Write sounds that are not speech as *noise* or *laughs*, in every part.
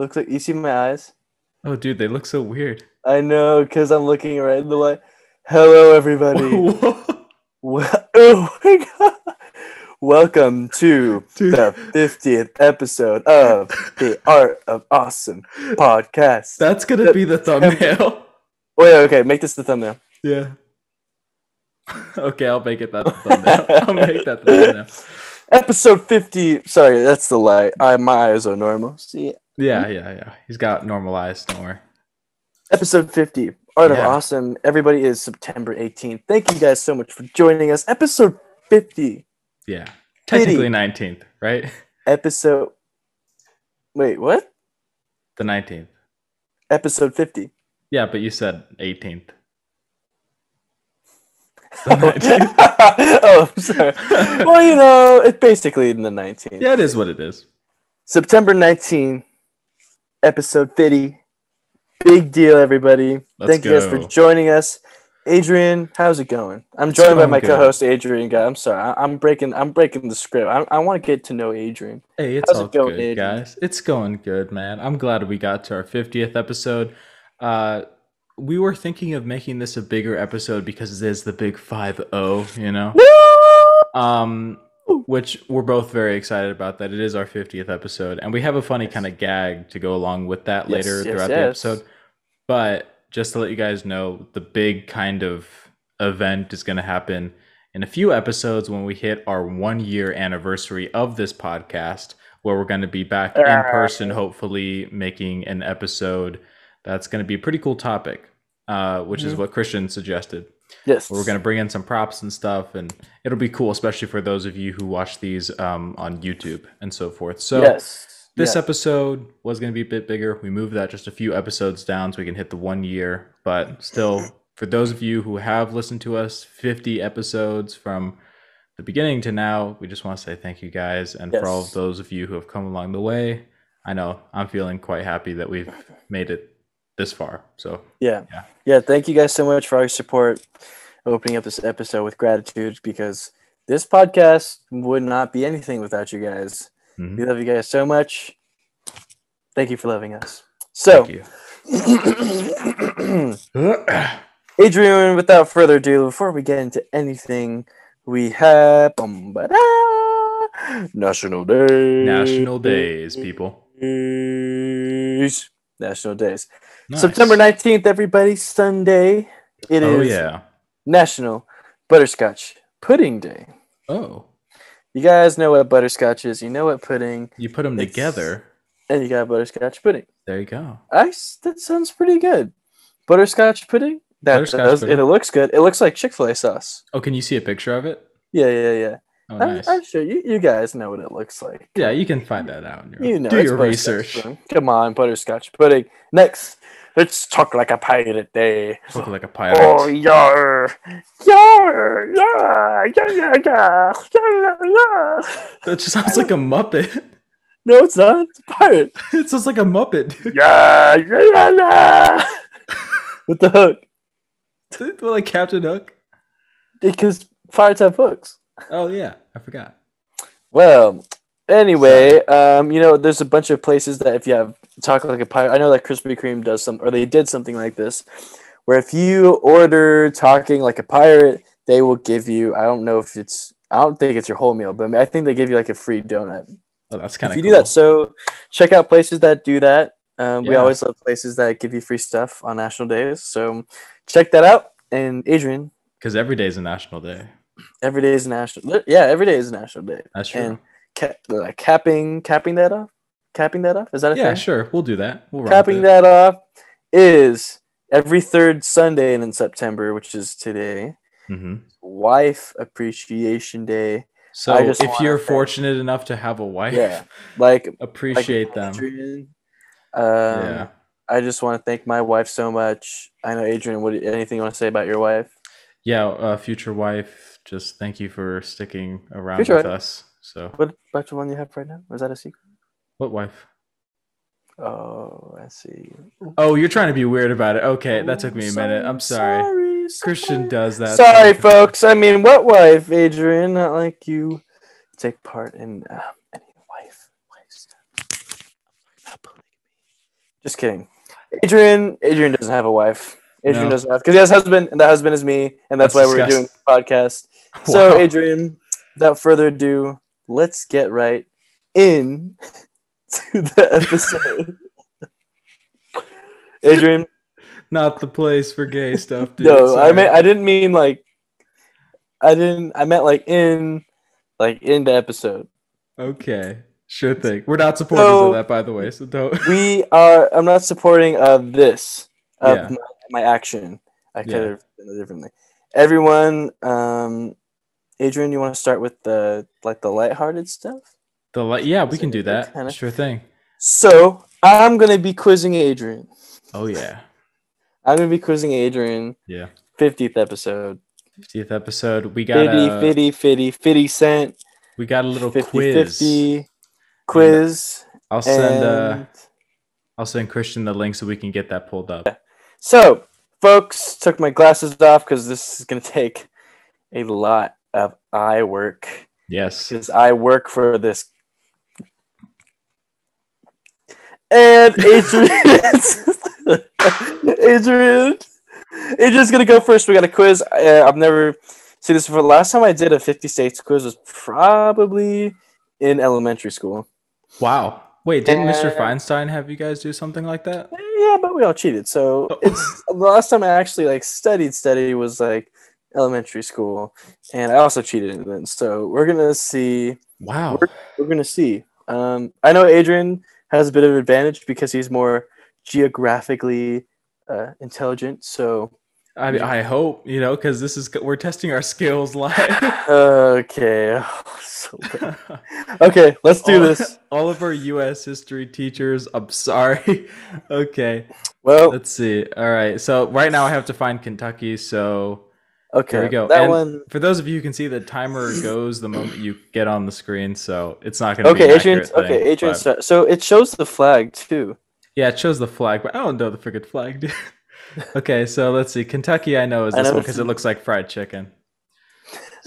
Looks like you see my eyes. Oh, dude, they look so weird. I know, cause I'm looking right in the light. Hello, everybody. *laughs* Well, *laughs* oh my god! Welcome to Dude. the 50th episode of the Art of Awesome podcast. That's gonna be the thumbnail. Oh, Wait, okay, make this the thumbnail. yeah. *laughs* Okay, I'll make it that thumbnail. I'll make that the thumbnail. Episode 50. Sorry, that's the light. I, my eyes are normal. See, Yeah, hmm? yeah, yeah. He's got normalized. Don't worry. episode 50. Art of Awesome. Everybody is September 18th. Thank you guys so much for joining us. Episode 50. Yeah. Technically 19th, right? *laughs* Episode. Wait, what? The 19th. Episode 50. Yeah, but you said 18th. *laughs* *laughs* Oh, I'm sorry. well, you know, it's basically in the 19th. Yeah, it is what it is. September 19th, episode 50. Big deal, everybody. Let's Thank you guys for joining us. Adrian, how's it going? I'm It's joined by my good. co-host Adrian. Guy, I'm sorry, I- I'm breaking. I'm breaking the script. I, I want to get to know Adrian. Hey, it's How's it all going, good, Adrian? guys. It's going good, man. I'm glad we got to our 50th episode. Uh, we were thinking of making this a bigger episode because it is the big 5-0, you know? Um, which we're both very excited about that. It is our 50th episode, and we have a funny kind of gag to go along with that Yes, later yes, throughout the episode. But just to let you guys know, the big kind of event is going to happen in a few episodes when we hit our one year anniversary of this podcast, where we're going to be back in person, hopefully making an episode that's going to be a pretty cool topic, uh, which is Mhm. what Christian suggested. Yes, We're going to bring in some props and stuff, and it'll be cool, especially for those of you who watch these um, on YouTube and so forth. So, yes. this yes. episode was going to be a bit bigger. We moved that just a few episodes down so we can hit the one year. But still, for those of you who have listened to us 50 episodes from the beginning to now, we just want to say thank you guys. And for all of those of you who have come along the way, I know I'm feeling quite happy that we've made it this far. So, Yeah. Yeah. yeah. Thank you guys so much for all your support. Opening up this episode with gratitude because this podcast would not be anything without you guys. mhm. We love you guys so much. Thank you for loving us. So, thank you. *clears throat* Adrian, without further ado, before we get into anything, we have National Day. National Days, people. Days. National Days. Nice. September 19th, everybody, Sunday. It oh, is Oh, yeah. National Butterscotch Pudding Day. Oh, You guys know what butterscotch is. You know what pudding, you put them It's- together. and you got butterscotch pudding. There you go. I, that sounds pretty good. Butterscotch pudding? That Butterscotch does, pudding. and it looks good. It looks like Chick fil A sauce. Oh, can you see a picture of it? Yeah, yeah, yeah. Oh, I'm, nice. I'm sure you, you guys know what it looks like. Yeah, you can find that out. In your, You know, do your research. pudding. Come on, butterscotch pudding. Next, let's talk like a pirate day. Talk like a pirate. Oh, yar. Yar, yar, yar, yar, yar, yar, That just sounds like a Muppet. No, it's not. It's a pirate. *laughs* it sounds like a Muppet. Yeah, yeah, yeah, With the hook. like Captain Hook? Because pirates have hooks. Oh, yeah. I forgot. Well, anyway, um, you know, there's a bunch of places that if you have talk like a pirate, I know that Krispy Kreme does some, or they did something like this, where if you order talking like a pirate, they will give you. I don't know if it's. I don't think it's your whole meal, but I think they give you like a free donut. Oh, that's kind of. if you cool. do that, so check out places that do that. Um, We always love places that give you free stuff on national days. So check that out. And Adrian, Because every day is a national day. every day is a national. Yeah, every day is a national day. That's true. And ca- like capping capping that off. Capping that off is that a yeah, thing? sure. We'll do that. We'll Capping that off is every third Sunday in September, which is today. Mhm. Wife Appreciation Day. So if you're fortunate enough to have a wife, Yeah, like like appreciate them. Um, yeah. I just want to thank my wife so much. I know Adrian. What anything you want to say about your wife? Yeah, uh, future wife, just thank you for sticking around Future with wife. us. So, What about the one you have right now? Is that a secret? what wife? Oh, I see. Oh, you're trying to be weird about it. Okay, that took me a Oh, minute. I'm sorry. sorry, Christian sorry. does that. Sorry, folks. I mean, what wife, Adrian? Not like you take part in um, any wife. wife stuff. Just kidding. Adrian. Adrian doesn't have a wife. Adrian No. doesn't have because he has a husband, and that husband is me, and that's, That's why we're doing the podcast. *laughs* So, Adrian, without further ado, let's get right in *laughs* to the episode. *laughs* Adrian, not the place for gay stuff, dude. no, I Sorry. meant I didn't mean like I didn't I meant like in like in the episode. Okay, sure thing. We're not supporters So- of that, by the way. So don't. We are I'm not supporting of this of Yeah. my, my action. I could Yeah. have done it differently. Everyone, um Adrian, you want to start with the like the lighthearted stuff? The li- yeah, we can do that. kinda- Sure thing. So I'm gonna be quizzing Adrian. Oh yeah, I'm gonna be quizzing Adrian. yeah. 50th episode. Fiftieth episode. We got 50, a 50, 50, 50 cent. we got a little 50, quiz. 50 quiz. I'll send uh, I'll send Christian the link so we can get that pulled up. So, folks, took my glasses off because this is gonna *laughs* take a lot of I work. Yes. Because I work for this. And Adrian, *laughs* Adrian, Adrian's gonna go first. We got a quiz. Uh, I've never seen this before. The last time I did a 50 states quiz was probably in elementary school. Wow. Wait, didn't Mr. Uh, Feinstein have you guys do something like that? Yeah, but we all cheated. So it's the last time I actually like studied study was like elementary school, and I also cheated in then. So we're gonna see. Wow. We're gonna see. Um, I know Adrian has a bit of advantage because he's more geographically uh, intelligent. So I I hope you know because this is we're testing our skills *laughs* live. okay, so *laughs* okay, let's do all, this. *laughs* All of our U.S. history teachers. I'm sorry. okay, Well, let's see. All right. So right now I have to find Kentucky. So okay, There we go. That And one. for those of you who can see, the timer goes the moment you get on the screen. So it's not going to Okay, be an Adrian. accurate thing, Okay, Adrian. but- start- So it shows the flag too. Yeah, it shows the flag, but I don't know the freaking flag, dude. *laughs* okay, so let's see. Kentucky, I know is this never one because it looks like fried chicken.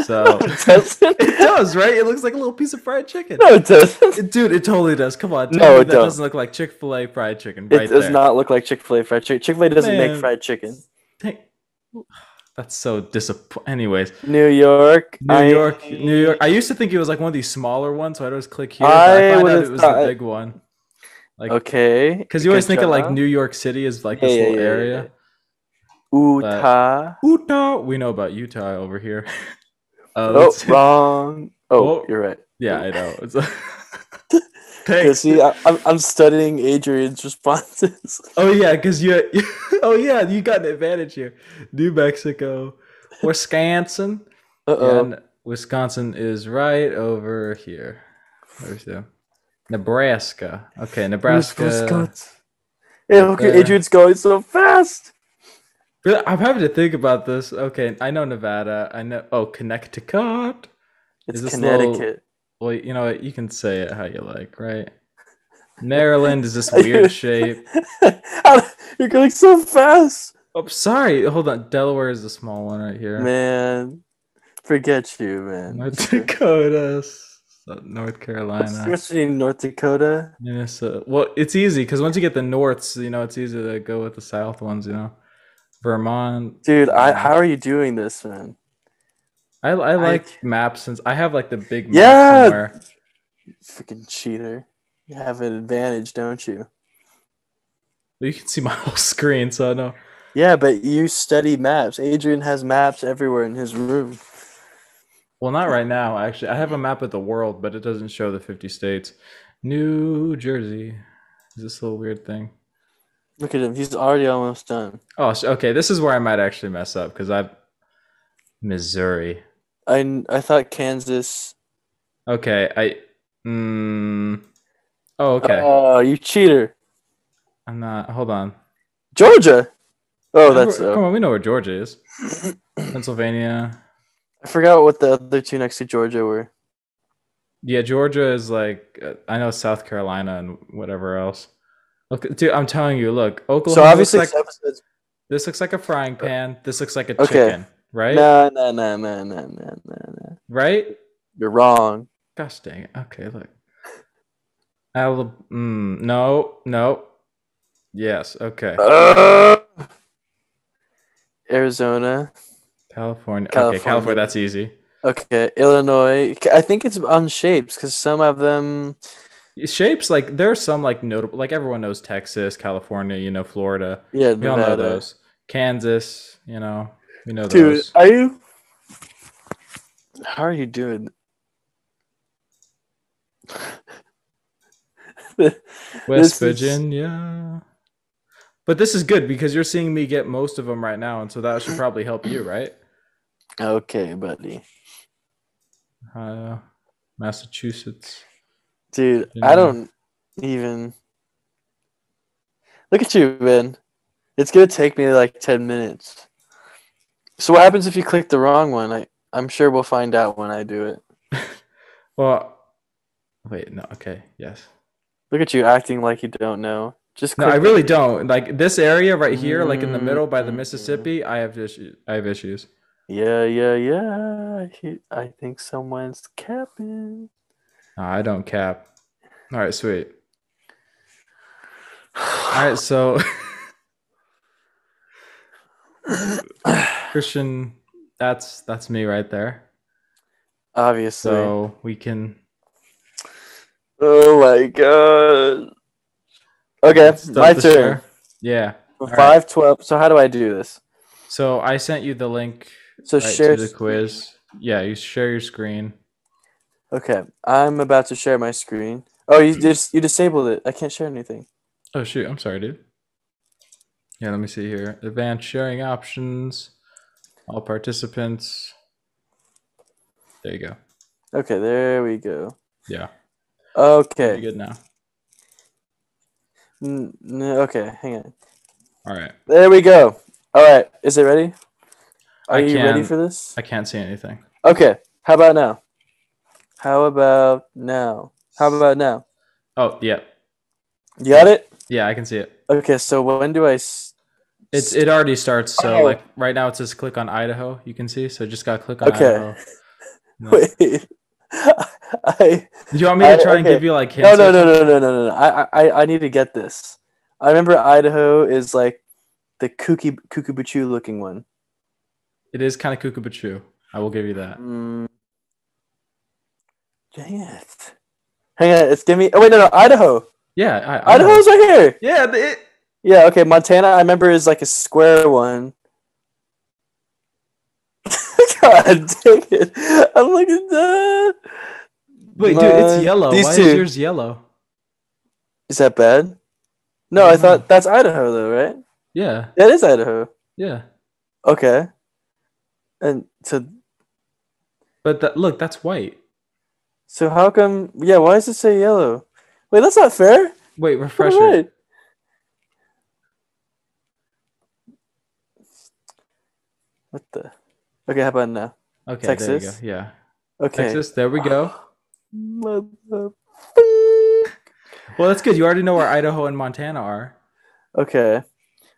So *laughs* it doesn't. *laughs* it does, right? It looks like a little piece of fried chicken. No, it doesn't. It- Dude, it totally does. Come on, No, it that don't. doesn't look like Chick Fil A fried chicken. It does there. not look like Chick Fil A fried chicken. Chick Fil A doesn't Man. make fried chicken. Dang. That's so disappointing. Anyways, New York. New I- York, New York. I used to think it was like one of these smaller ones, so I'd always click here. But I I, find out it was thought- the big one. Like, Okay. because you always think of like. New York City as like Yeah, this yeah, little yeah, yeah, area. Utah. Utah. We know about Utah over here. *laughs* Uh, Oh, wrong. Oh, Oh. you're right. Yeah, I know. Thanks. see, I, I'm, I'm studying Adrian's responses. *laughs* Oh yeah, because you. *laughs* Oh yeah, you got an advantage here. New Mexico, Wisconsin, Uh oh. and Wisconsin is right over here. Where's the Nebraska? Okay, Nebraska. Hey, look at Okay. Adrian's going so fast. I'm having to think about this. Okay, I know Nevada. I know. Oh, Connecticut. It's this little- Connecticut. Well, you know what? You can say it how you like, right? Maryland is this weird *laughs* shape. *laughs* You're going so fast, Oh, sorry. Hold on. Delaware is the small one right here. man. Forget you, man. North Dakota, North Carolina, Especially North Dakota. Minnesota. Well, it's easy because once you get the norths, you know, it's easy to go with the south ones. You know, Vermont. Dude, I how are you doing this, man? I I like I- maps since I have like the big map Yeah! somewhere. Freaking cheater. You have an advantage, don't you? You can see my *laughs* whole screen, so I know. Yeah, but you study maps. Adrian has maps everywhere in his room. Well, not right now. Actually, I have a map of the world, but it doesn't show the 50 states. New Jersey. Is this a little weird thing? Look at him. He's already almost done. Oh, okay. This is where I might actually mess up because I've Missouri. I I thought Kansas. Okay, I. Mm, oh, okay. Oh, you cheater. I'm not. Hold on. Georgia. Oh, that's Come uh, on, we know where Georgia is. Pennsylvania. I forgot what the other two next to Georgia were. Yeah, Georgia is like uh, I know South Carolina and whatever else. Look, dude, I'm telling you. Look, Oklahoma. So obviously, looks like, this this looks like a frying pan. This looks like a Okay. chicken, right? no, no, no, no, no, no, no, no. Right? You're wrong. Gosh dang it. Okay, look. Alab- mm, no, no. Yes. Okay. Uh, Arizona. California. Okay, California. California. That's easy. Okay, Illinois. I think it's on shapes because some of them. Shapes like there are some like notable like everyone knows Texas, California, you know, Florida. Yeah, We all know those. Kansas, you know, we know Dude, those. are you? How are you doing? *laughs* West this is- Virginia. But this is good because you're seeing me get most of them right now, and so that should probably help you, right? okay, buddy. Uh, Massachusetts. Dude, Yeah. I don't even. Look at you, Ben. It's gonna take me like ten minutes. So what happens if you click the wrong one? I I'm sure we'll find out when I do it. *laughs* Well, wait, no, okay, yes. Look at you acting like you don't know. Just No, I really don't. Like this area right here, like in the mm-hmm. middle by the. Mississippi, I have issues. I have issues. Yeah, yeah, yeah. I he- I think someone's capping. No, I don't cap. All right, sweet. *sighs* All right, so *clears throat* *laughs* Christian, that's that's me right there. Obviously. So we can Oh my god. Okay, my turn. share. Yeah. right. Five twelve. So how do I do this? So I sent you the link So right, share. to the quiz. Yeah, you share your screen. Okay, I'm about to share my screen. Oh, you just you disabled it. I can't share anything. Oh shoot, I'm sorry, dude. Yeah, let me see here. Advanced sharing options. All participants. There you go. Okay, there we go. Yeah. Okay. Pretty good now. N- okay, hang on. All right. There we go. All right, is it ready? Are I you ready for this? I can't see anything. Okay. How about now? How about now? How about now? Oh, yeah. You got it? Yeah, I can see it. Okay, so when do I s- It's it already starts. So Oh. like right now it says click on Idaho. You can see. So just gotta click on Okay. Idaho. *laughs* No. wait? *laughs* I Do you want me to I- try and give you like no hints? no or no no no no no. I I I need to get this. I remember Idaho is like the kooky kookaburra looking one. It is kind of kookaburra. I will give you that. Mm. Dang it! Hang on, it's give me. Oh wait, no no Idaho. Yeah, I, I. Idaho's right here. Yeah, it, Yeah, okay. Montana, I remember is like a square one. *laughs* God dang it! I'm looking at that. wait, dude, it's yellow. These Why two. is yours yellow? Is that bad? No, I thought mm-hmm. that's Idaho though, right? Yeah, That is Idaho. yeah. Okay. And so, But that look, that's white. so how come? Yeah, why does it say yellow? Wait, that's not fair. Wait, refresh it. right. What the? Okay, how about now? Okay, Texas? there you go. Yeah, Okay. Texas. There we go. *sighs* Well, that's good. You already know where Idaho and Montana are. Okay.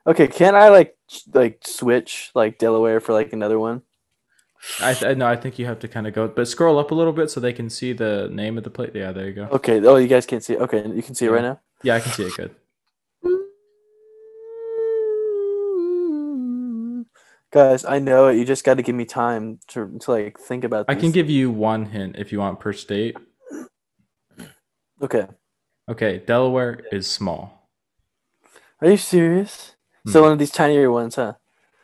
Okay, can I like like switch like Delaware for like another one? I th- no, I think you have to kind of go, but scroll up a little bit so they can see the name of the plate. Yeah, there you go. Okay. Oh, you guys can't see. it. Okay, you can see it right now. Yeah, I can see it good. Guys, I know it. You just got to give me time to to like think about. I can give you one hint if you want per state. Okay. Okay, Delaware is small. Are you serious? So Hmm. one of these tinier ones, huh?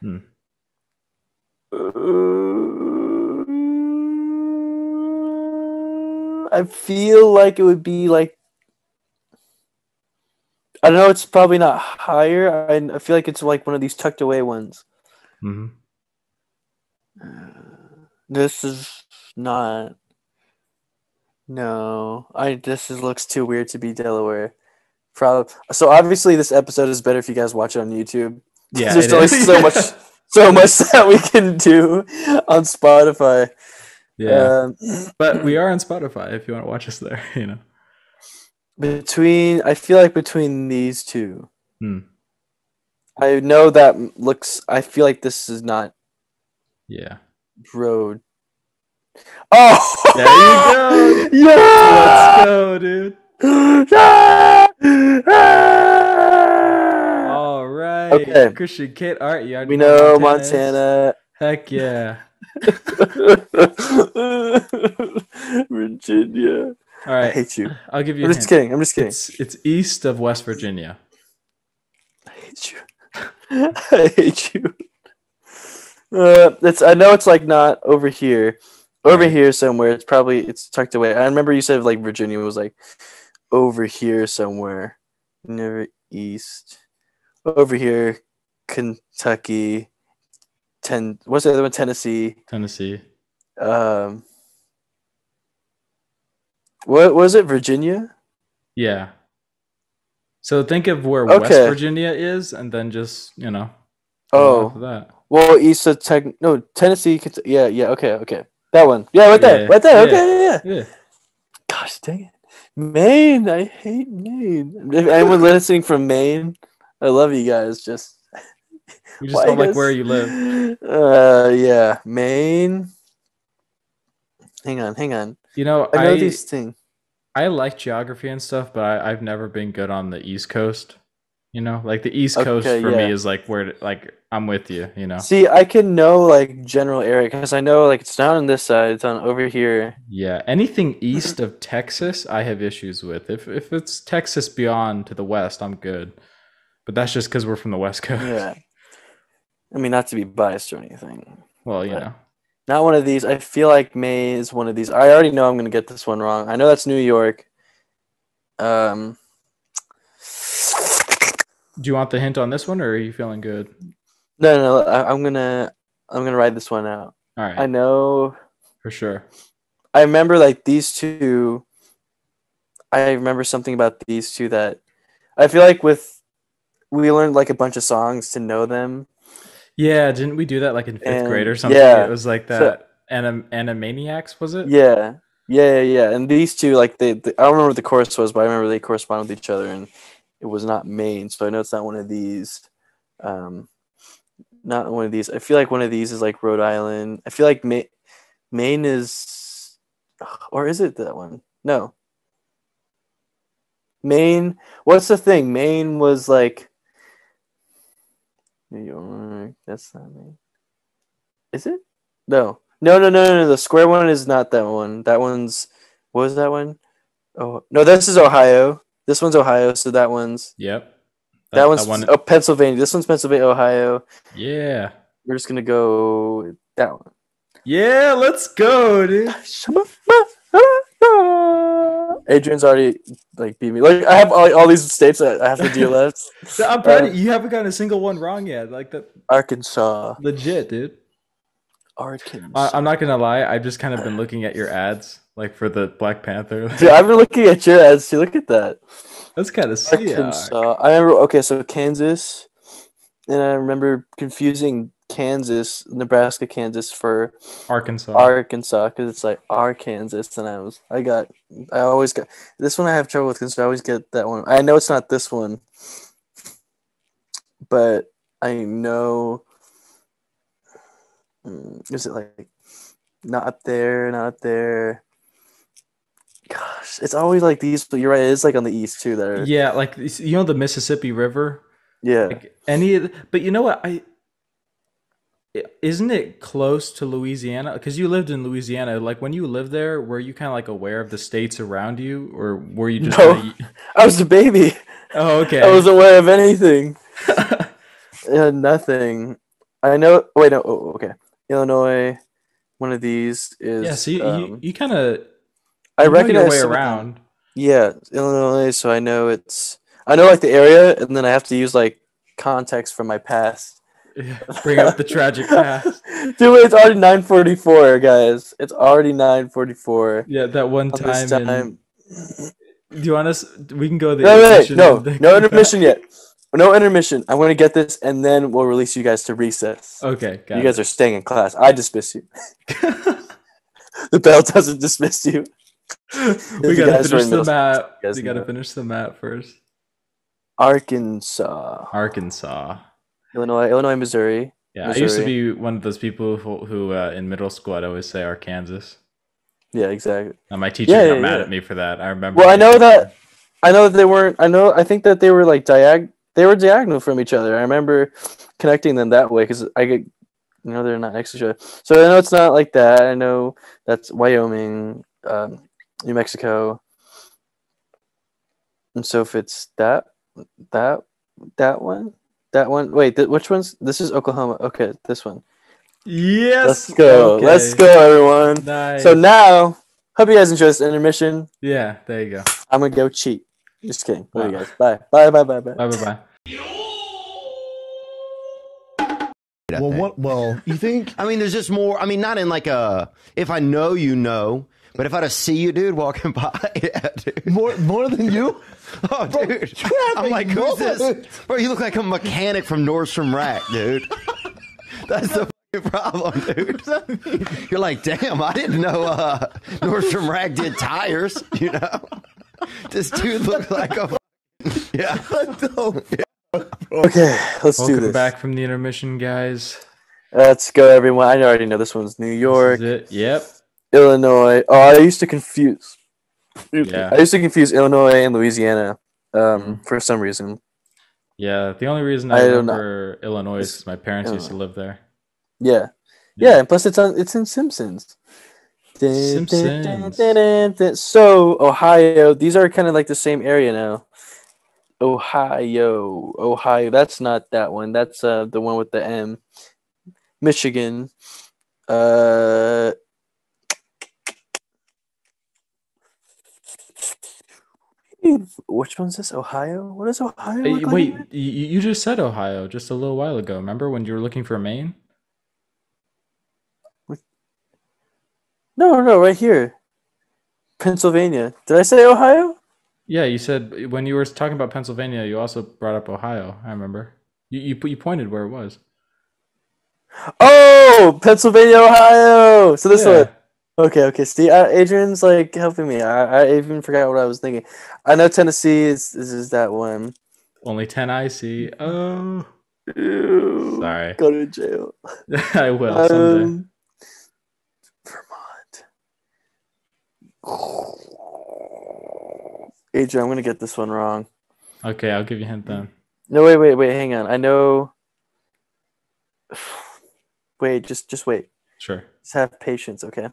Hmm. Uh, I feel like it would be like I don't know. It's probably not higher. I, I feel like it's like one of these tucked away ones. Hmm This is not. No, I this is, looks too weird to be Delaware. Probably. So obviously, this episode is better if you guys watch it on YouTube. Yeah, There's only is. so much, *laughs* so much *laughs* that we can do on Spotify. Yeah, Um, but we are on Spotify if you want to watch us there. *laughs* You know. between, I feel like between these two, Hmm. I know that looks. I feel like this is not Yeah. road. Oh, There you go. *laughs* Yeah. Let's go, dude. Ah! Ah! Okay. Christian Kit. All right, yeah. We know Montana. Heck yeah. *laughs* Virginia. All I hate you. I'll give you. I'm just hint. kidding. I'm just kidding. It's it's east of West Virginia. I hate you. *laughs* I hate you. Uh, it's. I know it's like not over here. Over here somewhere. It's probably it's tucked away. I remember you said like Virginia was like over here somewhere. Never east. Over here, Kentucky. Ten. What's the other one? Tennessee. Tennessee. Um. What was it? Virginia. Yeah. So think of where West Virginia is, and then just you know. Oh, that. well, east of Tech. No, Tennessee. Yeah, yeah. Okay, okay. That one. Yeah, right there. Yeah, Right there. yeah. Okay, yeah, yeah. Gosh dang it. Maine. I hate Maine. If anyone listening from Maine, I love you guys. Just *laughs* We just don't like where you live. *laughs* Uh, yeah, Maine. Hang on, hang on. You know, I know I these things. I like geography and stuff, but I, I've never been good on the East Coast. You know, like the East Coast Okay, for yeah. me is like where like I'm with you. You know. See, I can know like general area because I know like it's not on this side. It's on over here. Yeah, anything east of Texas, I have issues with. If if it's Texas beyond to the west, I'm good. But that's just because we're from the West Coast. Yeah. I mean, not to be biased or anything. Well, you know. Not one of these. I feel like Maine is one of these. I already know I'm going to get this one wrong. I know that's New York. Um, Do you want the hint on this one, or are you feeling good? no, no, no. I, I'm gonna, I'm gonna ride this one out. All right, I know. for sure. I remember like these two. I remember something about these two that I feel like with we learned like a bunch of songs to know them. Yeah, didn't we do that like in fifth grade or something? yeah, It was like that. so-. Anim- Animaniacs was it? Yeah, yeah, yeah, yeah. And these two, like they, they, I don't remember what the chorus was, but I remember they correspond with each other, and it was not Maine, so I know it's not one of these. Um, not one of these. I feel like one of these is like Rhode Island. I feel like Ma- Maine is, or is it that one? No. Maine. What's the thing? Maine was like. New York. That's not Maine. Is it? No. No, no, no, no, no. The square one is not that one. That one's. What was that one? Oh no, this is Ohio. This one's Ohio, so that one's Yep. that, one's one. oh Pennsylvania. This one's Pennsylvania, Ohio. Yeah. We're just gonna go that one. Yeah, let's go, dude. Adrian's already like beat me. Like I have all, all these states that I have to do *laughs* left. I'm proud Uh, you. Haven't gotten a single one wrong yet. Like that, Arkansas. legit, dude. Arkansas. I'm not gonna lie. I've just kind of been looking at your ads, like for the Black Panther. *laughs* Dude, I've been looking at your ads too. Look at that. That's kind of sick. Arkansas. I remember. Okay, so Kansas, and I remember confusing Kansas, Nebraska, Kansas for Arkansas. Arkansas because it's like Arkansas, and I was I got I always got this one I have trouble with because I always get that one. I know it's not this one, but I know. Mm, Is it like not up there, not up there? Gosh, it's always like these. But you're right. It's like on the east too. There, yeah, like you know the Mississippi River. yeah. Like any, the- but you know what? I- isn't it close to Louisiana? Because you lived in Louisiana. Like when you lived there, were you kind of like aware of the states around you, or were you just? No. *laughs* I was a baby. oh, okay. I wasn't aware of anything. *laughs* Yeah, nothing. I know. Wait, no. Oh, okay. Illinois. One of these is. yeah. So you, you, um, you kind of I your recognize way some around. Yeah, Illinois. So I know it's. I know like the area, and then I have to use like context from my past. Bring up the tragic *laughs* past. Dude, it's already nine forty four, guys. It's already nine forty four. Yeah, that one On time. this in- do you want us? We can go the No, wait, intermission no, then no *laughs* intermission yet. No intermission. I'm gonna get this, and then we'll release you guys to recess. Okay, got you guys are staying in class. I dismiss you. *laughs* The bell doesn't dismiss you. we gotta guys finish the map. We gotta know. finish the map first. Arkansas, Arkansas. Illinois, Illinois, Missouri. Yeah, I used to be one of those people who, who uh, in middle school I'd always say Arkansas. Yeah, exactly. And my teacher Yeah, got yeah, mad yeah. at me for that. I remember. Well, I know that. I know that they weren't. I know. I think that they were like diag. they were diagonal from each other. I remember connecting them that way because I get, you know, they're not next to each other. So I know it's not like that. I know that's Wyoming, um, New Mexico, and so if it's that, that, that one, that one. Wait, th- which one's? This is Oklahoma. Okay, this one. Yes. Let's go. Okay. Let's go, everyone. Nice. So now, hope you guys enjoy this intermission. yeah, there you go. I'm gonna go cheat. Just kidding. Love you guys. Bye. Bye. Bye. Bye. Bye. Bye bye bye. I Well, what? Well, you think? I mean, there's just more. I mean, not in like a. If I know you know, but if I just see you, dude, walking *laughs* by, *laughs* yeah, dude. More, more than you? *laughs* Oh, dude. I'm like, who's this? Bro, you look like a mechanic from Nordstrom Rack, dude. That's the fucking problem, dude. You're like, damn, I didn't know uh, Nordstrom Rack did tires. You know, this dude looks like a. Yeah. Okay, let's do Welcome this. back from the intermission, guys. Let's go, everyone. I already know this one's New This York, is it. Yep. Illinois. Oh, I used to confuse. Yeah. I used to confuse Illinois and Louisiana um, Mhm. for some reason. Yeah. The only reason I I, don't know. remember Illinois is because my parents used to live there. Yeah. Yeah. Yeah, and plus it's on it's in Simpsons. Simpsons. dun, dun, dun. So Ohio, these are kind of like the same area now. Ohio, Ohio. That's not that one. That's uh the one with the M. Michigan. Uh. Which one's this? Ohio? What is Ohio? Hey, like wait, you, you just said Ohio just a little while ago. Remember when you were looking for Maine? No, no, right here. Pennsylvania. Did I say Ohio? Yeah, you said when you were talking about Pennsylvania, you also brought up Ohio. I remember. You you, you pointed where it was. Oh, Pennsylvania, Ohio. So this Yeah. one. Okay, okay. See, uh, Adrian's like helping me. I, I even forgot what I was thinking. I know Tennessee is this is that one. Only 10 I see. Oh, Ew. sorry. Go to jail. *laughs* I will someday. Um, Vermont. Adrian, I'm gonna get this one wrong. Okay, I'll give you a hint then. No, wait, wait, wait. Hang on. I know. *sighs* Wait, just just wait. Sure. Just have patience, okay?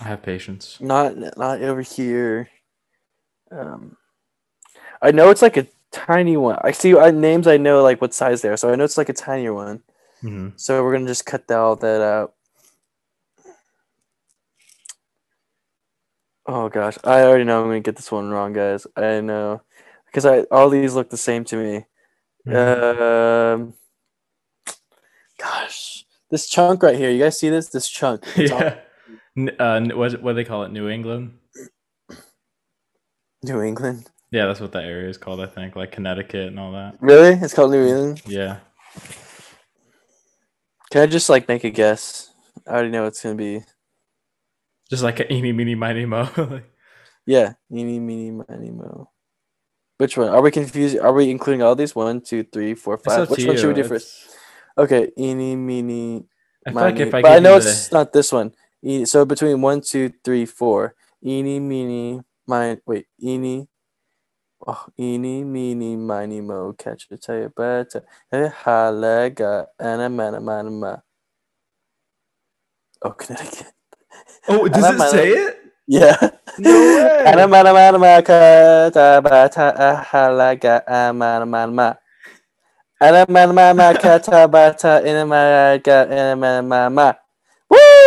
I have patience. Not not over here. Um, I know it's like a tiny one. I see I, names. I know like what size they are, so I know it's like a tinier one. hmm So we're gonna just cut that, all that out. Oh gosh, I already know I'm gonna get this one wrong, guys. I know because I all these look the same to me. Mm-hmm. Um, gosh, this chunk right here. You guys see this? This chunk. *laughs* Yeah. Uh, what what do they call it? New England. New England. Yeah, that's what that area is called. I think, like Connecticut and all that. Really? It's called New England. Yeah. Can I just like make a guess? I already know it's gonna be. Just like a eeny, meeny, miny, mo. Like, *laughs* Yeah, eeny, meeny, miny, mo. Which one? Are we confused? Are we including all these? One, two, three, four, it's five. Which one should we you. do first? Okay, eeny, meeny, I feel like if I but I know you it's the, not this one. So between one, two, three, four. Eeny, meeny, mine. Wait, eeny. Oh, eeny, meeny, miny, mo. Catch it, tell you better. Hey, halega, ana, mana, mana, ma. Oh, Connecticut. oh, *laughs* does it say it? Yeah. No way.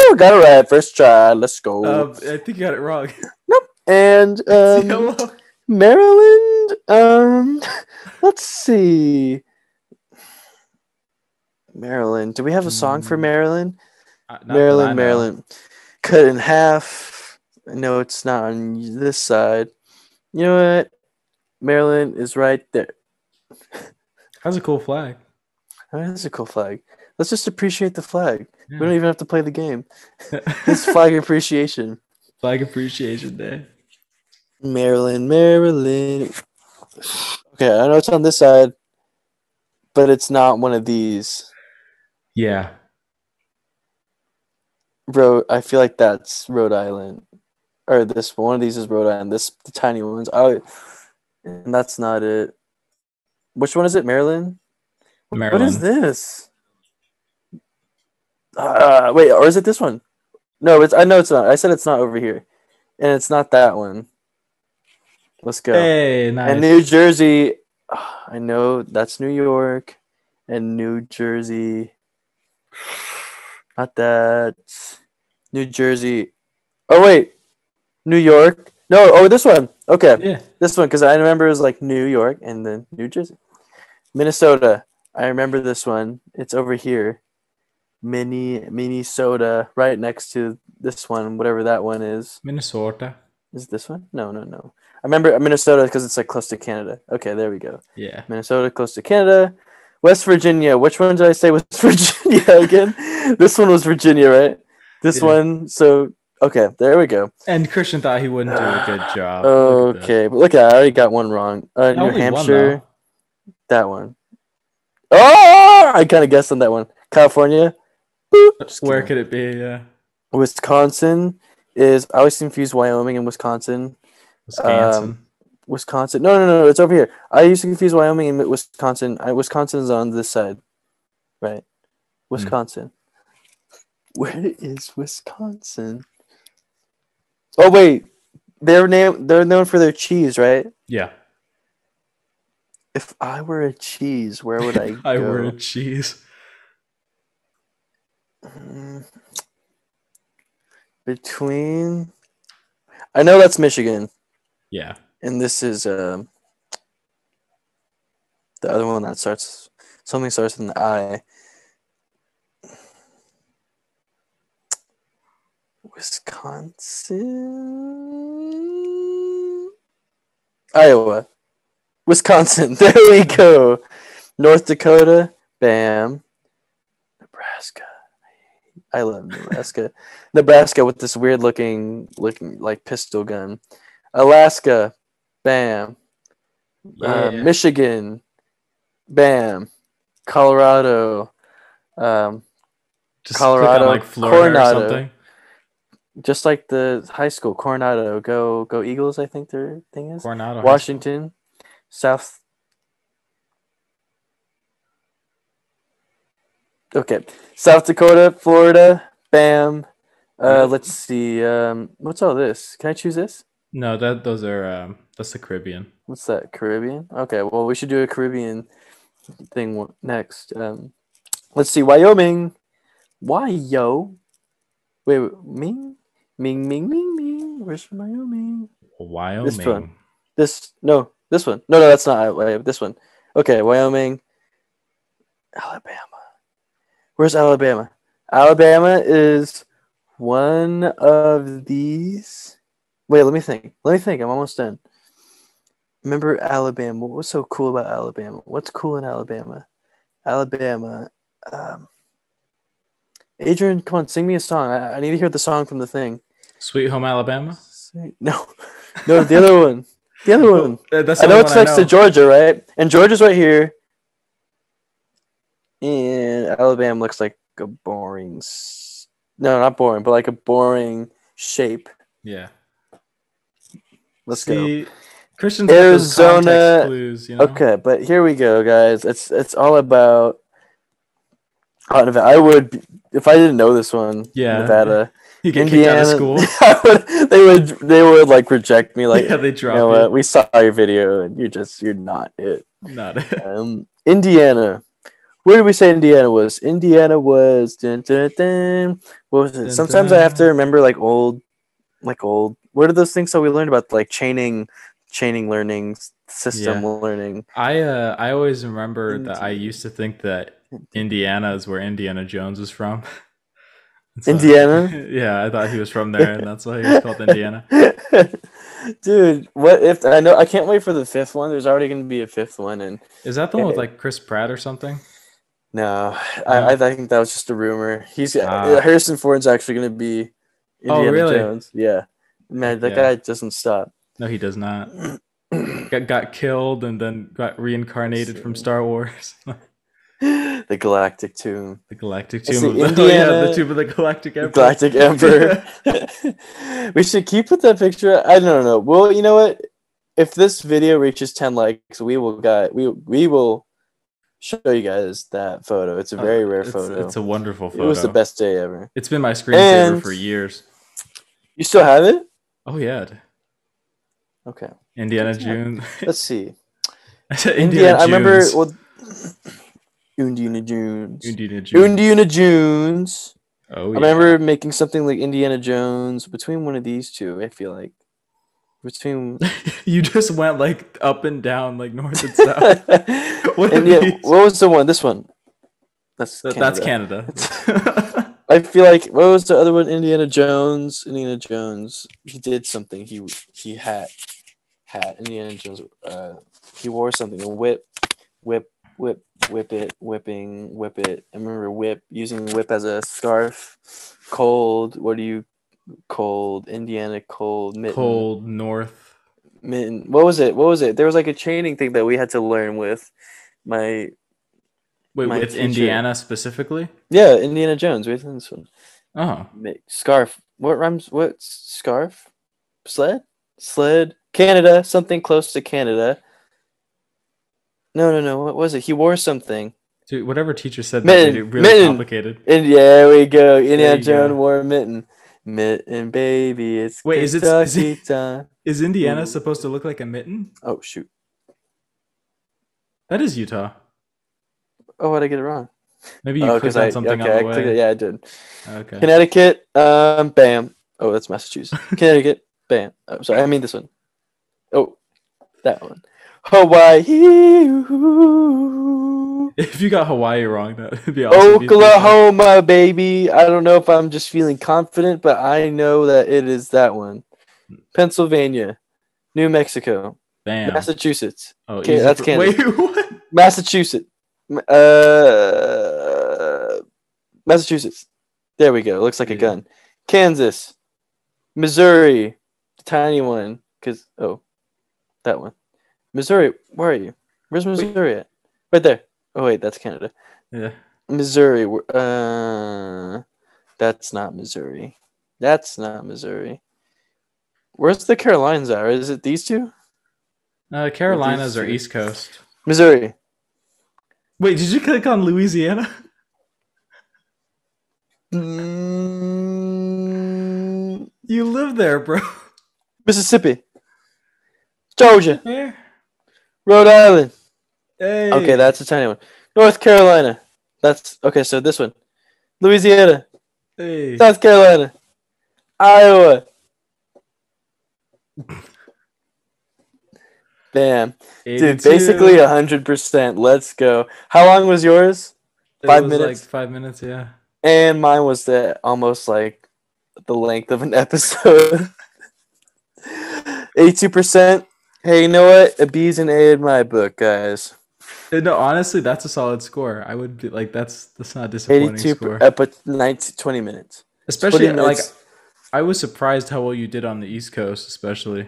Woo! Got it right. First try. Let's go. Um, I think you got it wrong. *laughs* Nope. And *laughs* um, Maryland. Um, let's see. Maryland. Do we have a song for Hmm. Maryland? Uh, not that I Maryland. Maryland. Cut in half. No, it's not on this side. You know what? Maryland is right there. That's a cool flag. That's a cool flag. Let's just appreciate the flag. Yeah. We don't even have to play the game. *laughs* It's flag appreciation. flag appreciation day. Maryland, Maryland. Okay, I know it's on this side, but it's not one of these. Yeah. Bro, I feel like that's Rhode Island. Or this one of these is Rhode Island. This the tiny ones. I and that's not it. Which one is it? Maryland. Maryland. What is this? Uh, wait, or is it this one? No, it's. I know it's not. I said it's not over here, and it's not that one. Let's go. Hey, nice. And New Jersey, *sighs* I know that's New York, and New Jersey. *sighs* Not that. New Jersey. Oh wait, New York. No, oh this one. Okay, yeah. this one because I remember it was like New York and then New Jersey, Minnesota. I remember this one. It's over here. Mini Minnesota, right next to this one, whatever that one is. Minnesota. Is this one? No, no, no. I remember Minnesota because it's like close to Canada. Okay, there we go. Yeah. Minnesota, close to Canada. West Virginia. Which one did I say was *laughs* Virginia again? this one was Virginia, right? This Yeah. one. So okay, there we go. And Christian thought he wouldn't do a good *sighs* job. Look. Okay, but look at that. I already got one wrong. Uh, New Only one, Hampshire. that one. Oh, I kind of guessed on that one. California. Boop. Just Where could it be? Yeah. Wisconsin is. I always confuse Wyoming and Wisconsin. Wisconsin. Um, Wisconsin. No, no, no, no. It's over here. I used to confuse Wyoming and Wisconsin. I, Wisconsin's on this side, right? Wisconsin. Where is Wisconsin? Oh wait, they're name. They're known for their cheese, right? yeah. If I were a cheese, where would I *laughs* go? I were a cheese. Mm, Between, I know that's Michigan, Yeah. and this is um the other one that starts something starts with an I. Wisconsin, Iowa, Wisconsin. *laughs* There we go. North Dakota, bam. Nebraska. I love Nebraska. Nebraska with this weird looking looking like pistol gun. Alaska, bam. Uh, Yeah. Michigan, bam. Colorado, um, Just Colorado, on like Florida or Coronado. something. just like the high school, Coronado. Go go Eagles! I think their thing is Coronado. Washington, South. Okay, South Dakota, Florida, bam. Uh, let's see. Um, what's all this? Can I choose this? No, that those are um that's the Caribbean. What's that? Caribbean? Okay, well, we should do a Caribbean thing next. Um, let's see. Wyoming. Why, yo? Wait, wait, Ming? Ming, Ming, Ming, Ming. Where's Wyoming? Wyoming. one. This, no, this one. No, no, that's not. This one. Okay, Wyoming. Alabama. Where's Alabama? Alabama is one of these. Wait, let me think. Let me think. I'm almost done. Remember Alabama? What was so cool about Alabama? What's cool in Alabama? Alabama. Um, Adrian, come on, sing me a song. I, I need to hear the song from the thing. Sweet Home Alabama. *laughs* No, no, the other one. The other *laughs* one. That's I know it's next to Georgia, right? And Georgia's right here. And Alabama looks like a boring. No, not boring, but like a boring shape. Yeah. Let's go. See, Christian's got those Arizona- clues, you know? Okay, but here we go, guys. It's it's all about. I would if I didn't know this one. Yeah. Nevada, *laughs* You get Indiana. kicked out of school. *laughs* Would, they would they would like reject me. Like yeah, they you drop know you. what? We saw your video, and you're just you're not it. Not it. Um, Indiana. Where did we say Indiana was? Indiana was. Dun, dun, dun. What was it? Sometimes I have to remember like old, like old. What are those things that we learned about? Like chaining, chaining learning, system Yeah. learning. I uh I always remember that I used to think that Indiana is where Indiana Jones was from. *laughs* So- Indiana? *laughs* yeah, I thought he was from there, and that's why he was called Indiana. *laughs* Dude, what if I know? I can't wait for the fifth one. There's already going to be a fifth one, and Is that the one with like Chris Pratt or something? No, I, I think that was just a rumor. He's Ah. Harrison Ford's actually going to be Oh, Indiana really? Jones. Yeah, man, that Yeah. guy doesn't stop. No, he does not. *clears throat* Got, got killed and then got reincarnated from Star Wars. *laughs* the Galactic Tomb, the Galactic Tomb. see, Of the, *laughs* oh, yeah, the Tomb of the Galactic Emperor. Galactic Emperor. *laughs* we should keep with that picture. I don't know. Well, you know what? if this video reaches 10 likes, we will got we we will show you guys that photo. It's a very Uh, rare it's, photo. It's a wonderful photo. it was the best day ever. It's been my screensaver And- for years. You still have it? Oh yeah, Okay. Indiana. June. *laughs* Let's see. *laughs* Indiana, Indiana I remember Jones. well Indiana Jones. Indiana Jones. Indiana Jones. Oh yeah. I remember making something like Indiana Jones between one of these two. I feel like between *laughs* you just went like up and down, like north and south. *laughs* What and yeah, what was the one? This one. That's Th- Canada. That's Canada. *laughs* I feel like what was the other one? Indiana Jones. Indiana Jones. He did something. He he had hat. Indiana Jones. Uh, he wore something. A whip, whip, whip, whip it, whipping, whip it. I remember whip using whip as a scarf. Cold. What do you? Cold. Indiana cold. Mitten. Cold north. Mitten. What was it? What was it? There was like a chaining thing that we had to learn with my Wait, My with teacher- Indiana specifically? yeah Indiana Jones. Wait, this one. Oh, Scarf. What rhymes? What scarf? Sled? Sled? Canada. Something close to Canada. No, no, no. What was it? He wore something. dude, whatever teacher said that Mitten, made it really mitten. complicated. And yeah, we go. Indiana Jones wore a mitten. Mitten, baby. It's Wait, is it- is Kentucky it-. *laughs* Is Indiana Ooh. supposed to look like a mitten? Oh shoot. That is Utah. Oh, what did I get it wrong? Maybe you oh, clicked I on something okay, on I the way. it. Yeah, I did. Okay. Connecticut. Um, bam. Oh, that's Massachusetts. *laughs* Connecticut. Bam. Oh, sorry, I mean this one. Oh, that one. Hawaii. If you got Hawaii wrong, that would be awesome. Oklahoma, baby. I don't know if I'm just feeling confident, but I know that it is that one. Pennsylvania, New Mexico, Bam. Massachusetts, oh, okay, that's for- Canada. Wait, *laughs* what? Massachusetts, uh, Massachusetts. There we go. Looks like a gun. Kansas, Missouri, the tiny one. Cause oh, that one. Missouri. Where are you? Where's Missouri at? Right there. Oh wait, that's Canada. Yeah. Missouri. Uh, that's not Missouri. That's not Missouri. Where's the Carolinas at? Is it these two? Uh, Carolinas are. East Coast. Missouri. Wait, did you click on Louisiana? *laughs* Mm, You live there, bro. Mississippi. Georgia. Where? Rhode Island. Hey. Okay, that's a tiny one. North Carolina. That's okay. So this one. Louisiana. Hey. South Carolina. Iowa. *laughs* Bam. Dude, basically a hundred percent. Let's go. How long was yours? It five was minutes. Like five minutes, yeah. And mine was the almost like the length of an *laughs* episode. Eighty-two percent. Hey, you know what? A B's and A in my book, guys. No, honestly, that's a solid score. I would be like, that's that's not a disappointing Eighty-two score. per, uh, but 19, 20 minutes. especially 20 like, minutes. I was surprised how well you did on the East Coast, especially.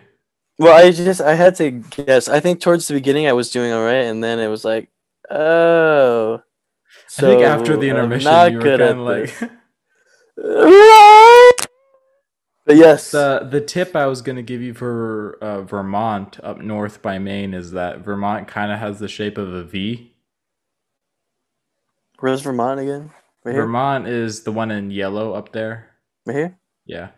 Well, I just I had to guess. I think towards the beginning I was doing all right, and then it was like, oh. I think after the intermission, you were kind of like. *laughs* But yes, the the tip I was gonna give you for uh, Vermont up north by Maine is that Vermont kind of has the shape of a V. where's Vermont again? Right. Vermont is the one in yellow up there. Right here. Yeah,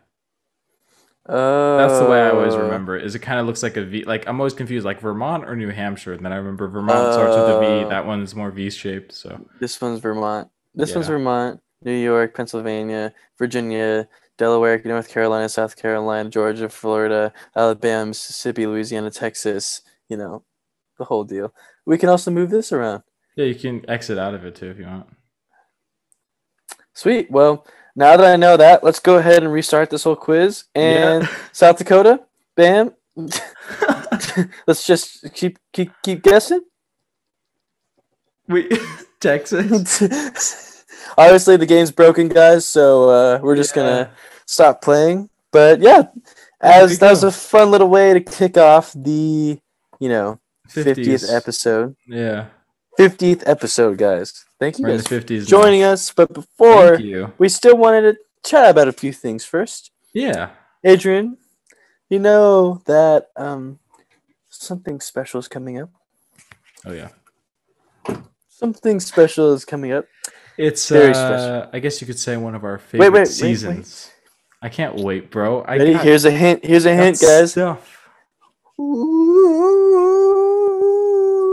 Uh, that's the way I always remember it. Is it kind of looks like a V? Like I'm always confused, like Vermont or New Hampshire. And then I remember Vermont starts with a V. Uh, That one's more V shaped. So This one's Vermont. This one's Vermont, New York, Pennsylvania, Virginia, Delaware, North Carolina, South Carolina, Georgia, Florida, Alabama, Mississippi, Louisiana, Texas. You know, the whole deal. We can also move this around. yeah, you can exit out of it too if you want. Sweet. Well, now that I know that, let's go ahead and restart this whole quiz. And Yeah. South Dakota, bam. *laughs* let's just keep keep keep guessing. Wait, *laughs* Texas. *laughs* Obviously, the game's broken, guys. So uh, we're just gonna stop playing. But yeah, as that was a fun little way to kick off the you know 50s. fiftieth episode. Yeah, Fiftieth episode, guys. Thank you we're guys for joining us. But before we still wanted to chat about a few things first. Yeah. Adrian, you know that um something special is coming up. Oh yeah. Something special is coming up. It's Very uh. I guess you could say one of our favorite wait, wait. seasons. I can't wait, bro. I Ready? Here's a hint. Here's a hint, guys. Stuff.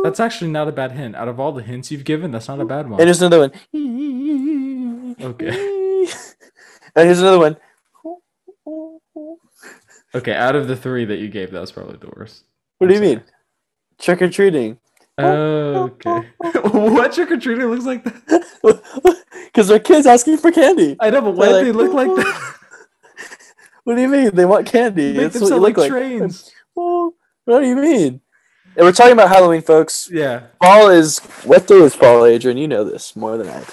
That's actually not a bad hint. Out of all the hints you've given, that's not a bad one. And here's another one. Okay. *laughs* And here's another one. Okay, out of the three that you gave, that was probably the worst. What do you sorry. mean? Trick or treating. Okay. *laughs* what trick or treating looks like that? *laughs* Because they're kids asking for candy. I know, but why They're do they like, look like that? *laughs* What do you mean? They want candy. Make That's them what you sound look like like. trains. Oh, what do you mean? And we're talking about Halloween, folks. Yeah. Fall is what day is fall, Adrian? You know this more than I. do.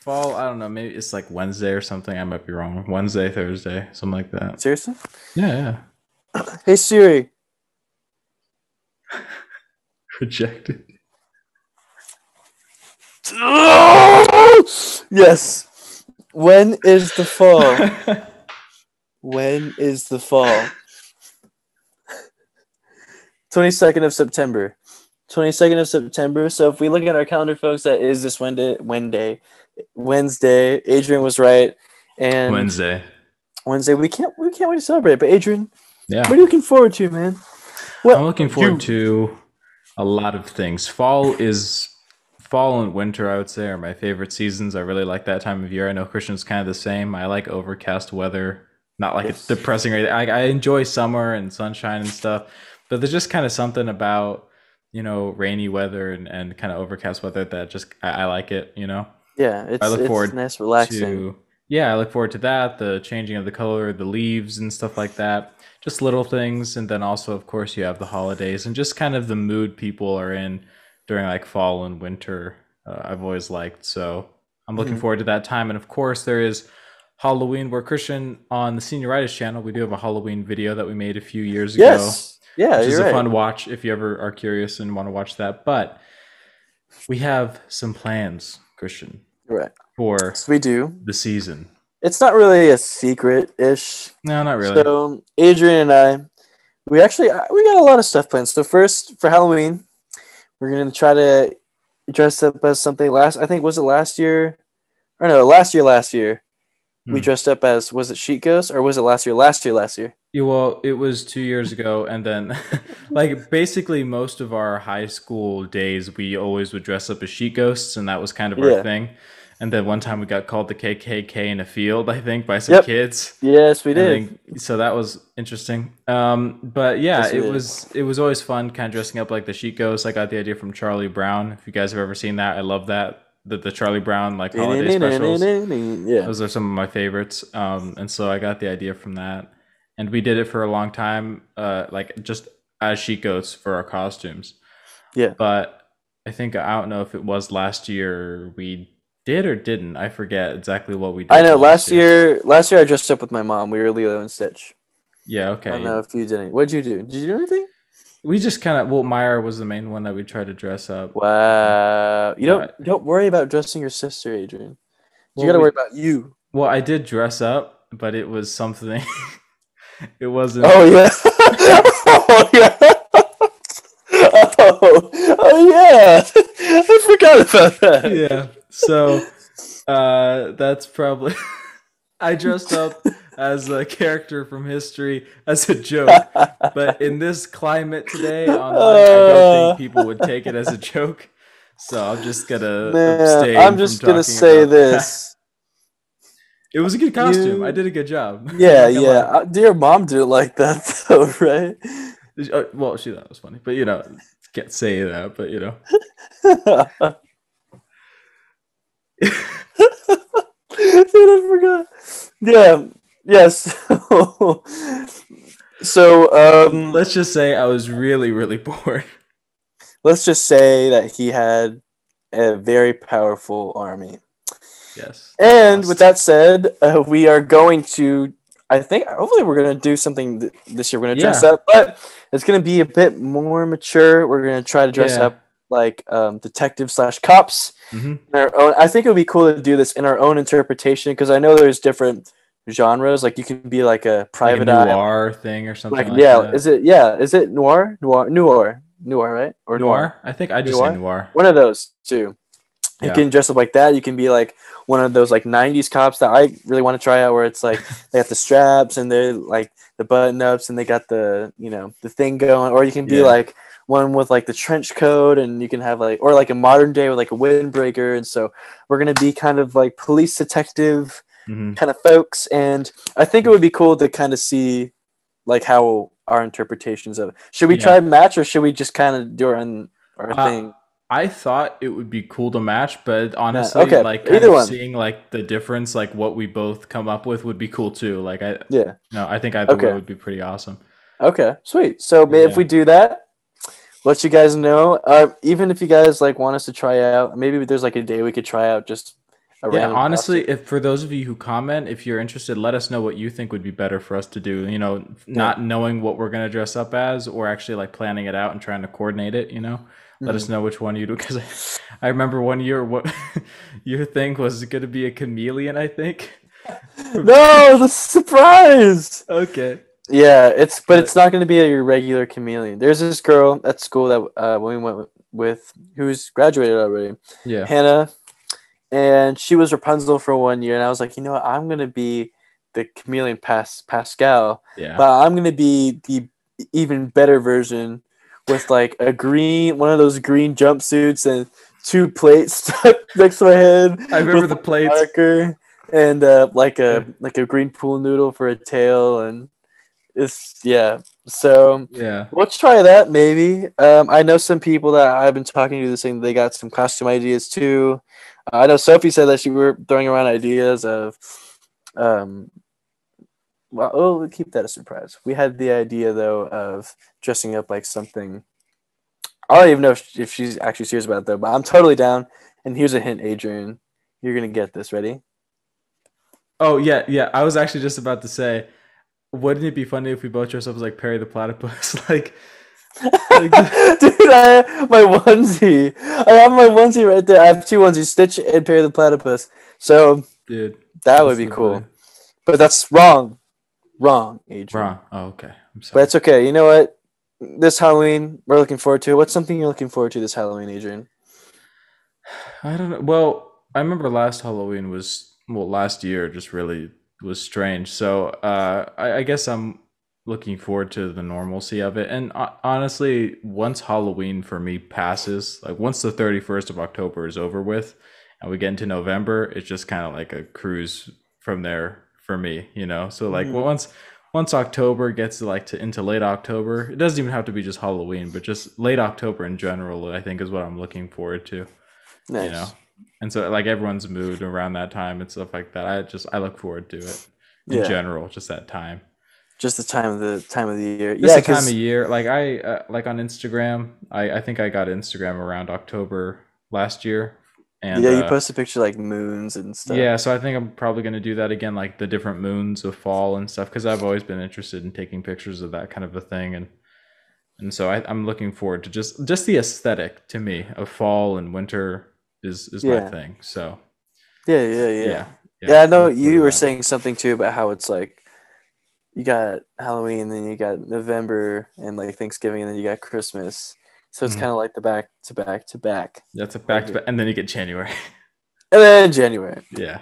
Fall, I don't know, maybe it's like Wednesday or something. I might be wrong. Wednesday, Thursday, something like that. Seriously? Yeah, yeah. Hey Siri. Rejected. *laughs* yes. When is the fall? when is the fall? 22nd of September. 22nd of September. So if we look at our calendar, folks, that is this Wednesday. Wednesday. Wednesday. Adrian was right. And Wednesday. Wednesday. We can't we can't wait to celebrate. But Adrian, Yeah. what are you looking forward to, man? What I'm looking forward to a lot of things. Fall is fall and winter, I would say, are my favorite seasons. I really like that time of year. I know Christian's kind of the same. I like overcast weather, not like it's depressing or anything. I, I enjoy summer and sunshine and stuff, but there's just kind of something about you know rainy weather and, and kind of overcast weather that just I, I like it. You know. Yeah, it's, I look it's forward nice, relaxing. to yeah i look forward to that the changing of the color of the leaves and stuff like that just little things and then also of course you have the holidays and just kind of the mood people are in during like fall and winter uh, i've always liked so i'm looking Mhm. forward to that time and of course there is halloween where christian on the senioritis channel we do have a halloween video that we made a few years ago Yes. Yeah, which is a right. fun watch if you ever are curious and want to watch that but we have some plans christian You're right. For Yes, we do. the season It's not really a secret ish. No, not really. So Adrian and I, we actually uh, we got a lot of stuff planned. So first for Halloween, we're gonna try to dress up as something. Last I think was it last year, or no, last year. Last year we Hmm. dressed up as was it Sheet Ghost or was it last year? Last year. Last year. Yeah, well, it was two years ago, and then, *laughs* like, basically most of our high school days, we always would dress up as sheet ghosts, and that was kind of Yeah. our thing. And then one time we got called the KKK in a field, I think, by some Yep. kids. Yes, we did. so that was interesting. Um, but yeah, Yes, it did. was it was always fun, kind of dressing up like the sheet ghost. I got the idea from Charlie Brown. If you guys have ever seen that, I love that the the Charlie Brown like holiday specials. Yeah. Those are some of my favorites. Um, and so I got the idea from that, and we did it for a long time, uh, like just as sheet goats for our costumes. Yeah. But I think I don't know if it was last year we did or didn't. I forget exactly what we did. I know. Last year, last year I dressed up with my mom. We were Lilo and Stitch. Yeah. Okay. I don't know if you did. Any. What'd you do? Did you do anything? We just kind of well, Meyer was the main one that we tried to dress up. Wow. You don't Right. don't worry about dressing your sister, Adrian. You Well, got to worry about you. Well, I did dress up, but it was something. *laughs* it wasn't. Oh yeah. *laughs* oh yeah. oh, *laughs* oh yeah. I forgot about that. yeah. So uh that's probably *laughs* I dressed up as a character from history as a joke. But in this climate today online, I don't think people would take it as a joke. So I'm just gonna abstain. Man, I'm just gonna say this. *laughs* It was a good costume. You- I did a good job. *laughs* Yeah, yeah. lie. Uh, Dear mom didn't like that though, right? Uh, Well, she thought it was funny, but you know, can't say that. But you know, *laughs* Dude, I forgot. Yeah. Yes. *laughs* so um let's just say I was really, really bored. let's just say that he had a very powerful army. Yes. And with that said, uh, we are going to. I think hopefully we're gonna do something th- this year. We're gonna dress Yeah. up, but it's gonna be a bit more mature. We're gonna try to dress Yeah. up like um, detectives slash cops. Mhm. our own. I think it would be cool to do this in our own interpretation because I know there's different genres. Like you can be like a like a private eye, noir thing or something. like, Like, yeah. that. Is it yeah? Is it noir? Noir? Noir? Noir? Right? Or noir? I think I just Noir? say noir. One of those two. You Yeah. can dress up like that. You can be like one of those like '90s cops that I really want to try out, where it's like *laughs* they got the straps and they're like the button ups and they got the you know the thing going. Or you can be Yeah. like one with like the trench coat and you can have like or like a modern day with like a windbreaker. And so we're gonna be kind of like police detective Mhm. kind of folks. And I think it would be cool to kind of see like how our interpretations of it. Should we Yeah. try match or should we just kind of do our own our Uh, thing? I thought it would be cool to match, but honestly, okay, like kind either of one. seeing like the difference, like what we both come up with, would be cool too. Like I, Yeah. no, I think either Okay. would be pretty awesome. Okay, sweet. So may if we do that, let you guys know. Uh, even if you guys like want us to try out, maybe there's like a day we could try out just a Yeah, honestly, costume. if for those of you who comment, if you're interested, let us know what you think would be better for us to do. You know, not knowing what we're gonna dress up as, or actually like planning it out and trying to coordinate it. You know, let us know which one you do. Because I, I remember one year what *laughs* your thing was gonna be a chameleon. I think. *laughs* no, the surprise. *laughs* Okay. Yeah, it's but it's not going to be a regular chameleon. There's this girl at school that uh, when we went with who's graduated already, Yeah. Hannah, and she was Rapunzel for one year, and I was like, you know what, I'm gonna be the chameleon Pas- Pascal. Yeah. but I'm gonna be the even better version with like a green one of those green jumpsuits and two plates *laughs* stuck next to my head. I remember the plates. marker and uh, like a like a green pool noodle for a tail and it's yeah. So Yeah. let's try that maybe. Um, I know some people that I've been talking to this thing. They got some costume ideas too. Uh, I know Sophie said that she were throwing around ideas of, um, well, oh, we'll keep that a surprise. We had the idea though of dressing up like something. I don't even know if, if she's actually serious about it though, but I'm totally down. And here's a hint, Adrian. You're gonna get this. Ready? Oh yeah, yeah. I was actually just about to say, wouldn't it be funny if we both dress up as like Perry the Platypus? *laughs* like, like *laughs* Dude, I have my onesie. I have my onesie right there. I have two onesies, Stitch and Perry the Platypus. So dude, that would be cool. funny. But that's wrong. Wrong, Adrian. Wrong. Oh, okay. I'm But it's okay. You know what? This Halloween, we're looking forward to. What's something you're looking forward to this Halloween, Adrian? I don't know. Well, I remember last Halloween was well last year just really was strange. So uh, I, I guess I'm looking forward to the normalcy of it. And uh, honestly, once Halloween for me passes, like once the 31st of October is over with, and we get into November, it's just kind of like a cruise from there for me, you know. So like Mhm. once once October gets to like to into late October, it doesn't even have to be just Halloween, but just late October in general, I think is what I'm looking forward to Nice. you know and so like everyone's mood around that time and stuff like that i just i look forward to it in Yeah. general just that time Just the time of the time of the year. just yeah, the time of year like i uh, like on instagram i i think i got instagram around october last year and yeah, you uh, post a picture like moons and stuff. yeah so i think i'm probably going to do that again like the different moons of fall and stuff because i've always been interested in taking pictures of that kind of a thing and and so I, i'm looking forward to just just the aesthetic to me of fall and winter is is Yeah. my thing so yeah, yeah, yeah. yeah Yeah, I know look forward to you were saying something too about how it's like you got Halloween, then you got November and like Thanksgiving, and then you got Christmas. So it's Mhm. kind of like the back to back to back. That's a back to back, and then you get January. And then January. *laughs* yeah.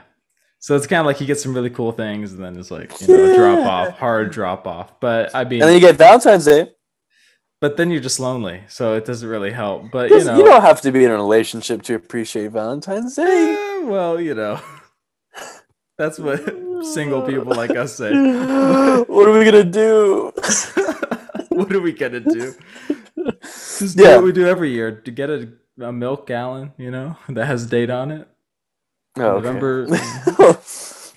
So it's kind of like you get some really cool things, and then it's like you know drop off, hard drop off. But I mean, And then you get Valentine's Day. But then you're just lonely, so it doesn't really help. But You, know, you don't have to be in a relationship to appreciate Valentine's Day. eh, well, you know, *laughs* that's what single people like us say. *laughs* what are we gonna do? *laughs* what are we gonna do? Just do Yeah. what we do every year to get a, a milk gallon, you know, that has date on it. Oh, okay. November.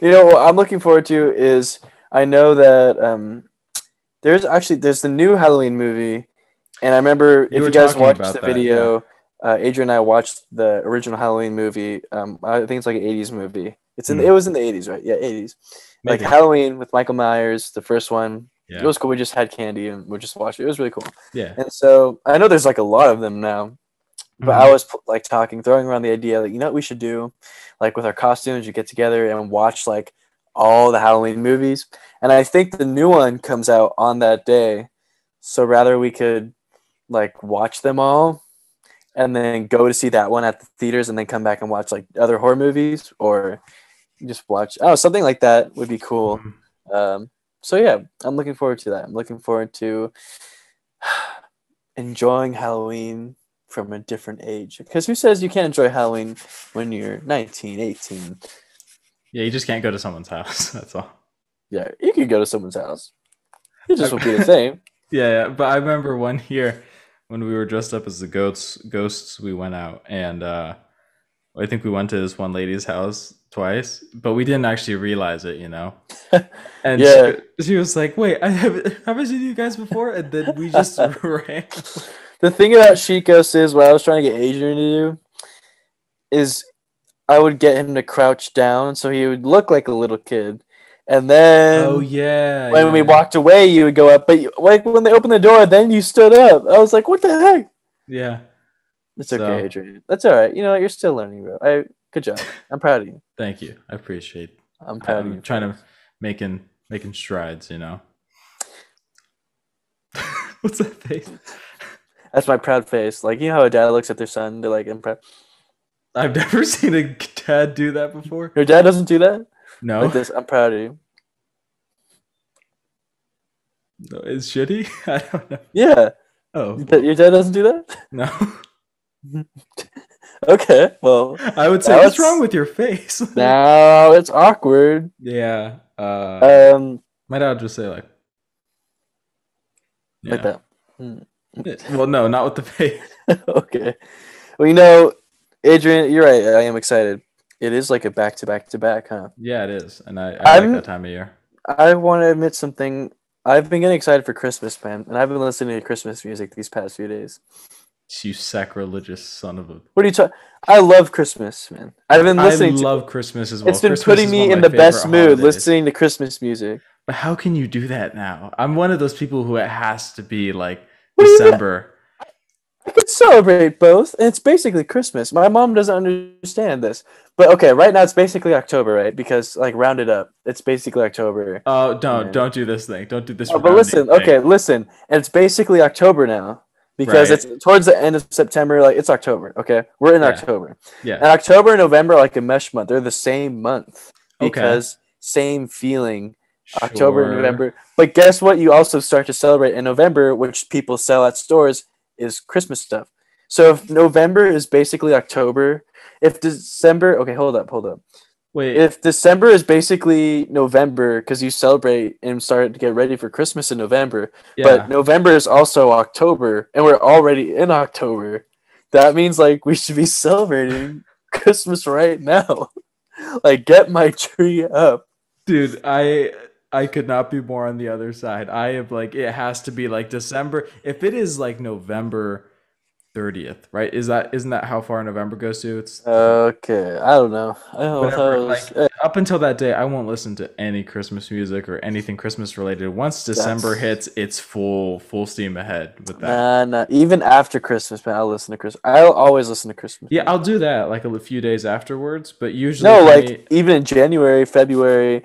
you know what I'm looking forward to is I know that um, there's actually there's the new Halloween movie, and I remember if you guys watched the that, video, uh, Adrian and I watched the original Halloween movie. Um, I think it's like an '80s movie. It's in Hmm. it was in the '80s, right? Yeah, '80s. Like Halloween with Michael Myers, the first one. Yeah. It was cool. We just had candy and we just watched it. It was really cool. yeah. And so I know there's like a lot of them now, but Mhm. I was like talking, throwing around the idea that you know what we should do, like with our costumes, you get together and watch like all the Halloween movies, and I think the new one comes out on that day. So rather we could like watch them all, and then go to see that one at the theaters, and then come back and watch like other horror movies, or just watch oh something like that would be cool. Mhm. Um, so yeah, I'm looking forward to that. I'm looking forward to *sighs* enjoying Halloween from a different age. Because who says you can't enjoy Halloween when you're 19, 18? Yeah, you just can't go to someone's house. *laughs* That's all. Yeah, you can go to someone's house. It just won't be the same. *laughs* Yeah, yeah, but I remember one year when we were dressed up as the ghosts. Ghosts, we went out, and uh, I think we went to this one lady's house twice, but we didn't actually realize it, you know. *laughs* And Yeah. she, she was like, "Wait, I have *laughs* have I seen you guys before?" And then we just *laughs* ran. The thing about Sheet Ghost is what I was trying to get Adrian to do is I would get him to crouch down so he would look like a little kid. And then oh yeah. when we walked away, you would go up. But you, like when they opened the door, then you stood up. I was like, what the heck? Yeah. It's okay, Adrian. That's all right. You know, what? you're still learning, bro. I good job. I'm proud of you. *laughs* Thank you. I appreciate. I'm proud I'm you. trying to making making strides, you know. *laughs* What's that face? That's my proud face. Like you know how a dad looks at their son, they're like, "I'm proud." I've never *laughs* seen a dad do that before. Your dad doesn't do that. No, Like this, I'm proud of you. no is shitty. *laughs* I don't know. Yeah, Oh your dad doesn't do that. no, *laughs* *laughs* Okay, well I would say what's wrong with your face? now it's awkward. yeah, uh, Um, my dad would just say like, like Yeah. that. Well, no, not with the face. okay. Well, you know, Adrian, you're right. I am excited. It is like a back to back to back, huh? Yeah, it is, and I, I like that time of year. I want to admit something. I've been getting excited for Christmas, man, and I've been listening to Christmas music these past few days. You sacrilegious son of a. What are you talking? I love Christmas, man. I've been listening I to. love Christmas as well. it's been Christmas putting me in the best mood holidays. listening to Christmas music. But how can you do that now? I'm one of those people who it has to be like What do you mean? December. I could celebrate both. and It's basically Christmas. My mom doesn't understand this, but okay, right now it's basically October, right? Because like rounded up, it's basically October. Oh, don't Yeah. don't do this thing. Don't do this. Oh, but listen, thing. okay, listen, and it's basically October now because Right. it's towards the end of September. Like it's October. Okay, we're in Yeah. October, Yeah. and October and November are like a mesh month. They're the same month Okay. because same feeling. October and November. But guess what? You also start to celebrate in November, which people sell at stores, is Christmas stuff. So if November is basically October, if December, okay, hold up, hold up. Wait. If December is basically November because you celebrate and start to get ready for Christmas in November, yeah. but November is also October, and we're already in October. That means like we should be celebrating *laughs* Christmas right now. *laughs* like get my tree up. dude, I I could not be more on the other side. I am like it has to be like December. If it is like November 30th, right? Is that isn't that how far November goes to? It's Okay, I don't know. I don't Whatever, how like, eh, up until that day, I won't listen to any Christmas music or anything Christmas related. Once December hits, it's full full steam ahead with that. Nah, nah. Even after Christmas, man, I'll listen to Christmas. I'll always listen to Christmas. Yeah. I'll do that like a few days afterwards, but usually no, like me- even in January, February,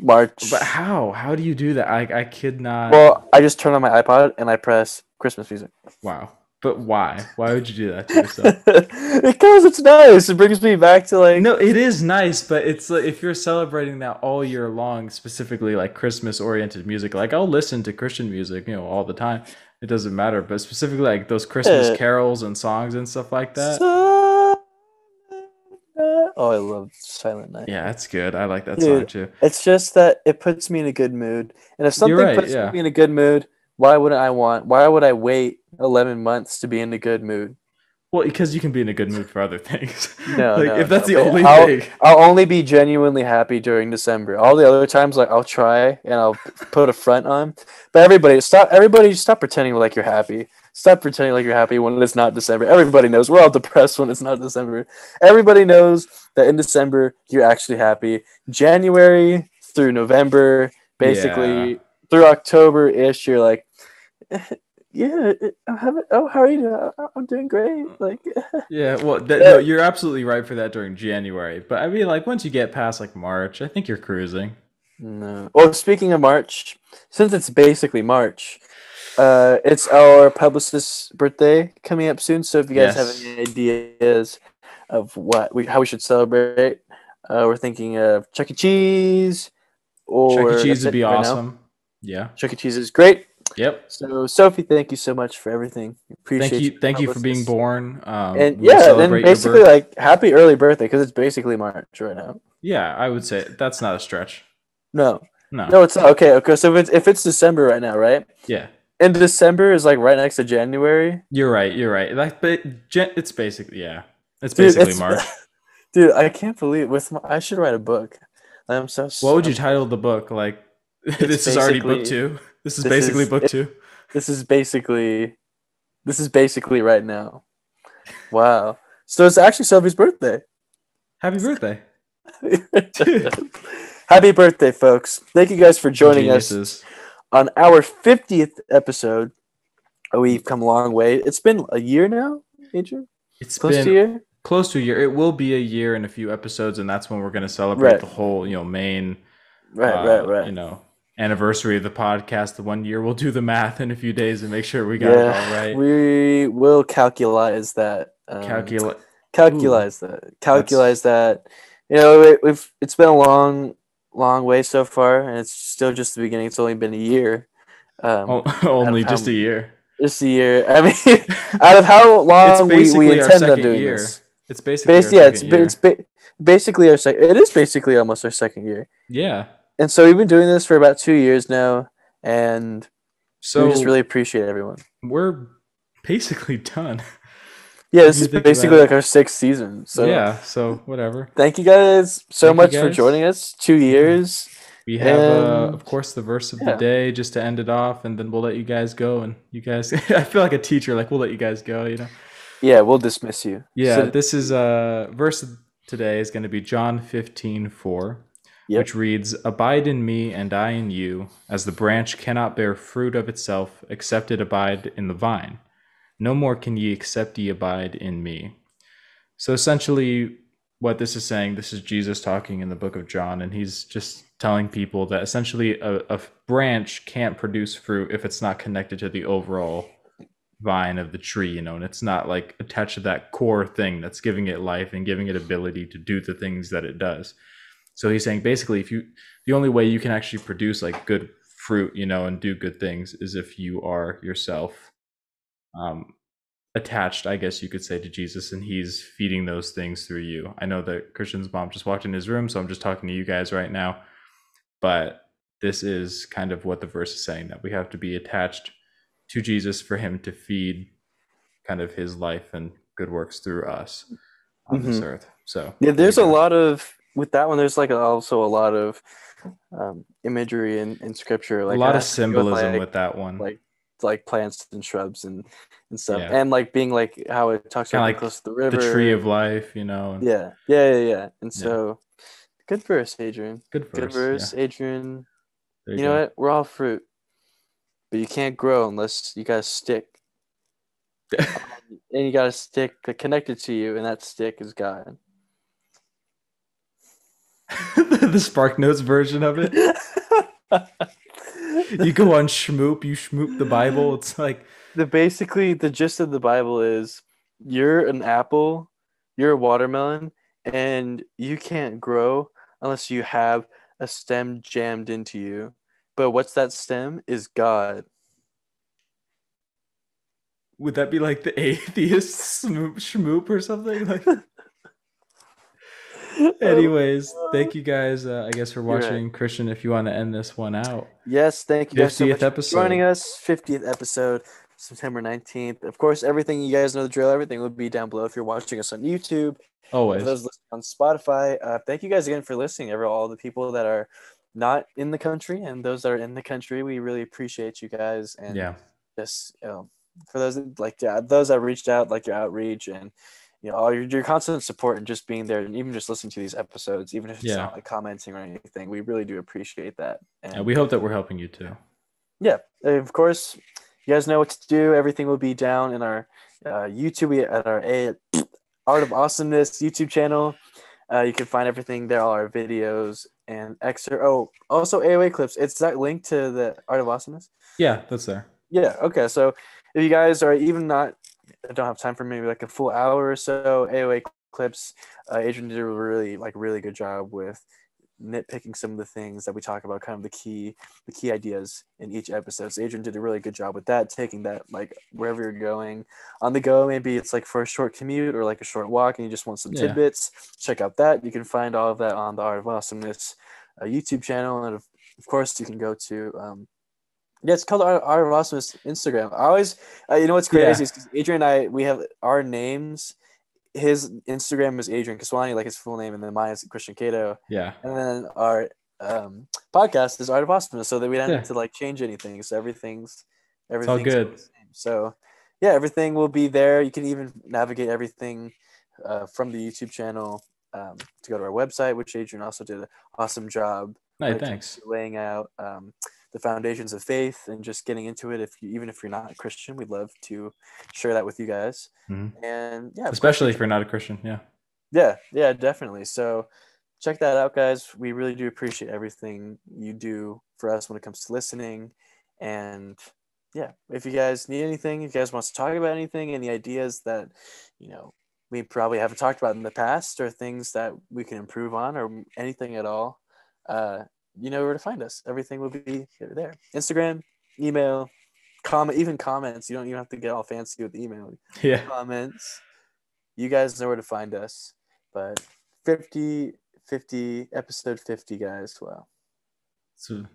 March. but how? How do you do that? I I could not. Well, I just turn on my iPod and I press Christmas music wow. But why? Why would you do that to yourself? *laughs* because it's nice. It brings me back to like No, it is nice, but it's like if you're celebrating that all year long, specifically like Christmas oriented music, like I'll listen to Christian music, you know, all the time. It doesn't matter, but specifically like those Christmas uh, carols and songs and stuff like that. Night. Oh, I love Silent Night. Yeah, that's good. I like that song too. It's just that it puts me in a good mood, and if something right, puts yeah. me in a good mood, why wouldn't I want? Why would I wait eleven months to be in a good mood? Well, because you can be in a good mood for other *laughs* things. No, like no, if that's no, the only I'll- thing. I'll only be genuinely happy during December. All the other times, like I'll try and I'll *laughs* put a front on. But everybody, stop! Everybody, stop pretending like you're happy. Stop pretending like you're happy when it's not December. Everybody knows we're all depressed when it's not December. Everybody knows that in December you're actually happy. January through November, basically Yeah. through October ish, you're like, *laughs* yeah, I'm having. Oh, how are you? doing? I'm doing great. Like, *laughs* Yeah, well, that, no, you're absolutely right for that during January. But I mean, like once you get past like March, I think you're cruising. No. Well, speaking of March, since it's basically March, uh, it's our publicist's birthday coming up soon. So if you guys have any ideas of what we how we should celebrate, uh, we're thinking of Chuck E. Cheese or Chuck E. Cheese would be right now. awesome. Yeah. Chuck E. Cheese is great. Yep. So Sophie, thank you so much for everything. Appreciate Thank you. Thank you for being born. Um, And yeah, and basically like happy early birthday because it's basically March right now. yeah, I would say that's not a stretch. No, No. no, it's not okay. Okay, so if it's if it's December right now, right? Yeah. And December is like right next to January. You're right. You're right. Like, but it's basically yeah. It's Dude, basically it's- March. *laughs* Dude, I can't believe with my, I should write a book. I'm so. What would you title the book? Like, *laughs* this is already book two. *laughs* This is this basically is- book it- two. This is basically, this is basically right now. Wow. So it's actually Sophie's birthday. Happy birthday. Happy birthday, folks! Thank you guys for joining us Geniuses. On our 50th episode. We've come a long way. It's been a year now, Adrian. It's Close been to a year. close to a year. It will be a year in a few episodes, and that's when we're going to celebrate Right. the whole, you know, main, Right, uh, right, right. you know, anniversary of the podcast. The one year, we'll do the math in a few days and make sure we got it all right. We will calculate that. Um, Calculate. calculate that. Calculate that. You know, it, we've it's been a long, long way so far, and it's still just the beginning. It's only been a year. Um, *laughs* Only how- just a year. just a year. *laughs* I mean, out of how long we, we intend on doing year. this. It's basically Bas- yeah, it's year. it's ba- basically our second. It is basically almost our second year, yeah. and so we've been doing this for about two years now, and So we just really appreciate everyone. we're basically *laughs* done. Yeah, this is basically like our sixth season. So yeah. So whatever. thank you guys so Thank much for joining us. Two years. We have, uh, of course, the verse of yeah. the day just to end it off, and then we'll let you guys go. And you guys, *laughs* I feel like a teacher. Like we'll let you guys go. You know. Yeah, we'll dismiss you. Yeah. So- this is uh verse today is going to be John 15, 4, Yep. which reads, "Abide in me, and I in you, as the branch cannot bear fruit of itself except it abide in the vine. No more can ye except ye abide in me." So essentially, what this is saying, this is Jesus talking in the book of John, and he's just telling people that essentially a, a branch can't produce fruit if it's not connected to the overall vine of the tree, you know, and it's not like attached to that core thing that's giving it life and giving it ability to do the things that it does. So he's saying basically, if you, the only way you can actually produce like good fruit, you know, and do good things is if you are yourself um, attached, I guess you could say, to Jesus, and He's feeding those things through you. I know that Christian's mom just walked in his room, so I'm just talking to you guys right now. But this is kind of what the verse is saying that we have to be attached to Jesus for Him to feed kind of His life and good works through us on this Mhm. earth. So Yeah, there's a lot of with that one. There's like also a lot of um, imagery in, in scripture, like a lot of symbolism like, with that one. like like plants and shrubs and and stuff, Yeah. and like being like how it talks Kinda about like close to the river, the tree of life, you know. yeah, yeah, yeah, yeah. And Yeah. so, good verse, Adrian. Good verse. Good verse, Adrian. There You, know what? We're all fruit, but you can't grow unless you got a stick, *laughs* and you got a stick connected to you, and that stick is God. *laughs* the Spark Notes version of it. *laughs* *laughs* You go on Shmoop, you schmoop the Bible. It's like the basically the gist of the Bible is you're an apple, you're a watermelon, and you can't grow unless you have a stem jammed into you. But what's that stem is God. would that be like the *laughs* atheist smoop schmoop or something? Like *laughs* anyways, thank you guys, uh, I guess for You're right. watching. Christian, if you want to end this one out. Yes, thank you guys so 50th much episode. for joining us. 50th episode, September 19th. Of course, everything you guys know the drill. Everything will be down below if you're watching us on YouTube. For Always. those listening on Spotify, uh, thank you guys again for listening. Ever all the people that are not in the country and those that are in the country, we really appreciate you guys. And Yeah. just you know, for those like yeah, those that reached out, like your outreach and you know all your, your constant support and just being there and even just listening to these episodes, even if it's Yeah. not like commenting or anything, we really do appreciate that. And And we hope that we're helping you too. yeah, of course, you guys know what to do. Everything will be down in our uh, YouTube at our A *clears throat* Art of Awesomeness YouTube channel. Uh, you can find everything there, all our videos and excerpt. Oh, also AOA clips. It's that link to the Art of Awesomeness. Yeah, that's there. Yeah. Okay. So if you guys are even not don't have time for maybe like a full hour or so, AOA clips. Uh, Adrian did a really like really good job with nitpicking some of the things that we talk about, kind of the key the key ideas in each episode. So Adrian did a really good job with that, taking that like wherever you're going on the go. Maybe it's like for a short commute or like a short walk, and you just want some Yeah. tidbits. Check out that. You can find all of that on the Art of Awesomeness uh, YouTube channel, and of, of course you can go to. Um, yeah, it's called Art, Art of Awesomeness Instagram. I always, uh, you know, what's Yeah. crazy is 'cause Adrian and I we have our names. His Instagram is Adrian Kiswani, like his full name, and then mine is Christian Caito Yeah. and then our um, podcast is Art of Awesomeness, so that we don't Yeah. have to like change anything. So everything's everything's all everything's good. the same. So yeah, everything will be there. You can even navigate everything uh, from the YouTube channel um, to go to our website, which Adrian also did an awesome job No, when it comes thanks. laying out um, the foundations of faith and just getting into it. If you, even if you're not a Christian, we'd love to share that with you guys. Mhm. And yeah, Especially if you're not a Christian. Yeah. yeah, yeah, definitely. So check that out, guys. We really do appreciate everything you do for us when it comes to listening. And yeah, if you guys need anything, if you guys want to talk about anything, any ideas that, you know, we probably haven't talked about in the past or things that we can improve on or anything at all, uh, you know where to find us. Everything will be there. Instagram, email, comment, even comments. You don't even have to get all fancy with the email *laughs* Yeah. comments. You guys know where to find us. But 50, 50, episode 50, guys. Wow. It's a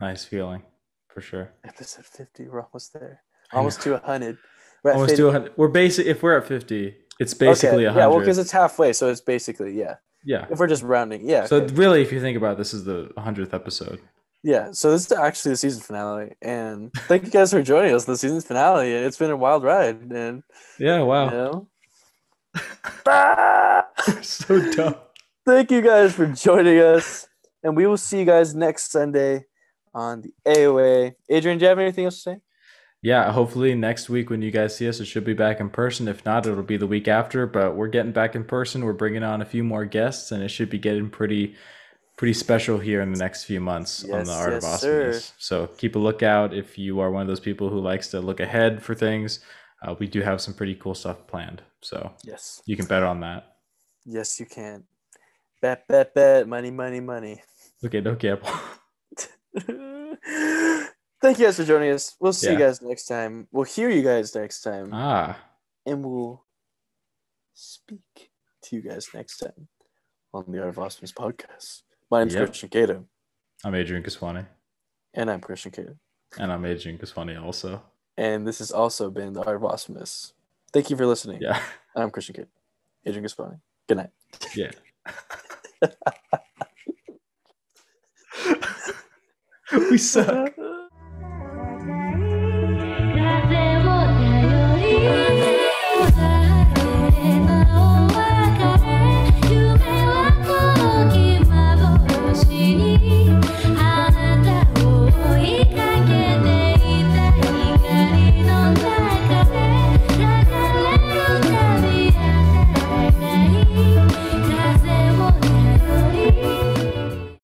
nice feeling for sure. Episode 50, we're almost there. Almost to 100. We're Almost 50 to 100. We're basic. If we're at 50, it's basically okay. a Yeah, well, because it's halfway, so it's basically, yeah. Yeah. If we're just rounding, yeah. So okay. really, if you think about it, this is the 100th episode. yeah, so this is actually the season finale. And thank you guys for joining us the season finale. It's been a wild ride. And, Yeah. Wow. you know, *laughs* Ah! so dumb. thank you guys for joining us. And we will see you guys next Sunday on the AOA. Adrian, do you have anything else to say? Yeah. Hopefully next week when you guys see us, it should be back in person. If not, it'll be the week after. But we're getting back in person. We're bringing on a few more guests, and it should be getting pretty, pretty special here in the next few months on the Art of yes, sir. So keep a lookout if you are one of those people who likes to look ahead for things. Uh, we do have some pretty cool stuff planned, so Yes. you can bet on that. Yes, you can. Bet, bet, bet. Money, money, money. Okay, okay. *laughs* *laughs* Thank you guys for joining us. We'll see you guys next time. We'll hear you guys next time. ah, and we'll speak to you guys next time on the Art of Awesomeness podcast. My name's Yep. Christian Caito, I'm Adrian Kiswani, and I'm Christian Caito. and I'm Adrian Kiswani also. And this has also been the Art of Awesomeness. Thank you for listening. Yeah, I'm Christian Caito. Adrian Gaspani. Good night. yeah. *laughs* *laughs* we suck. *laughs*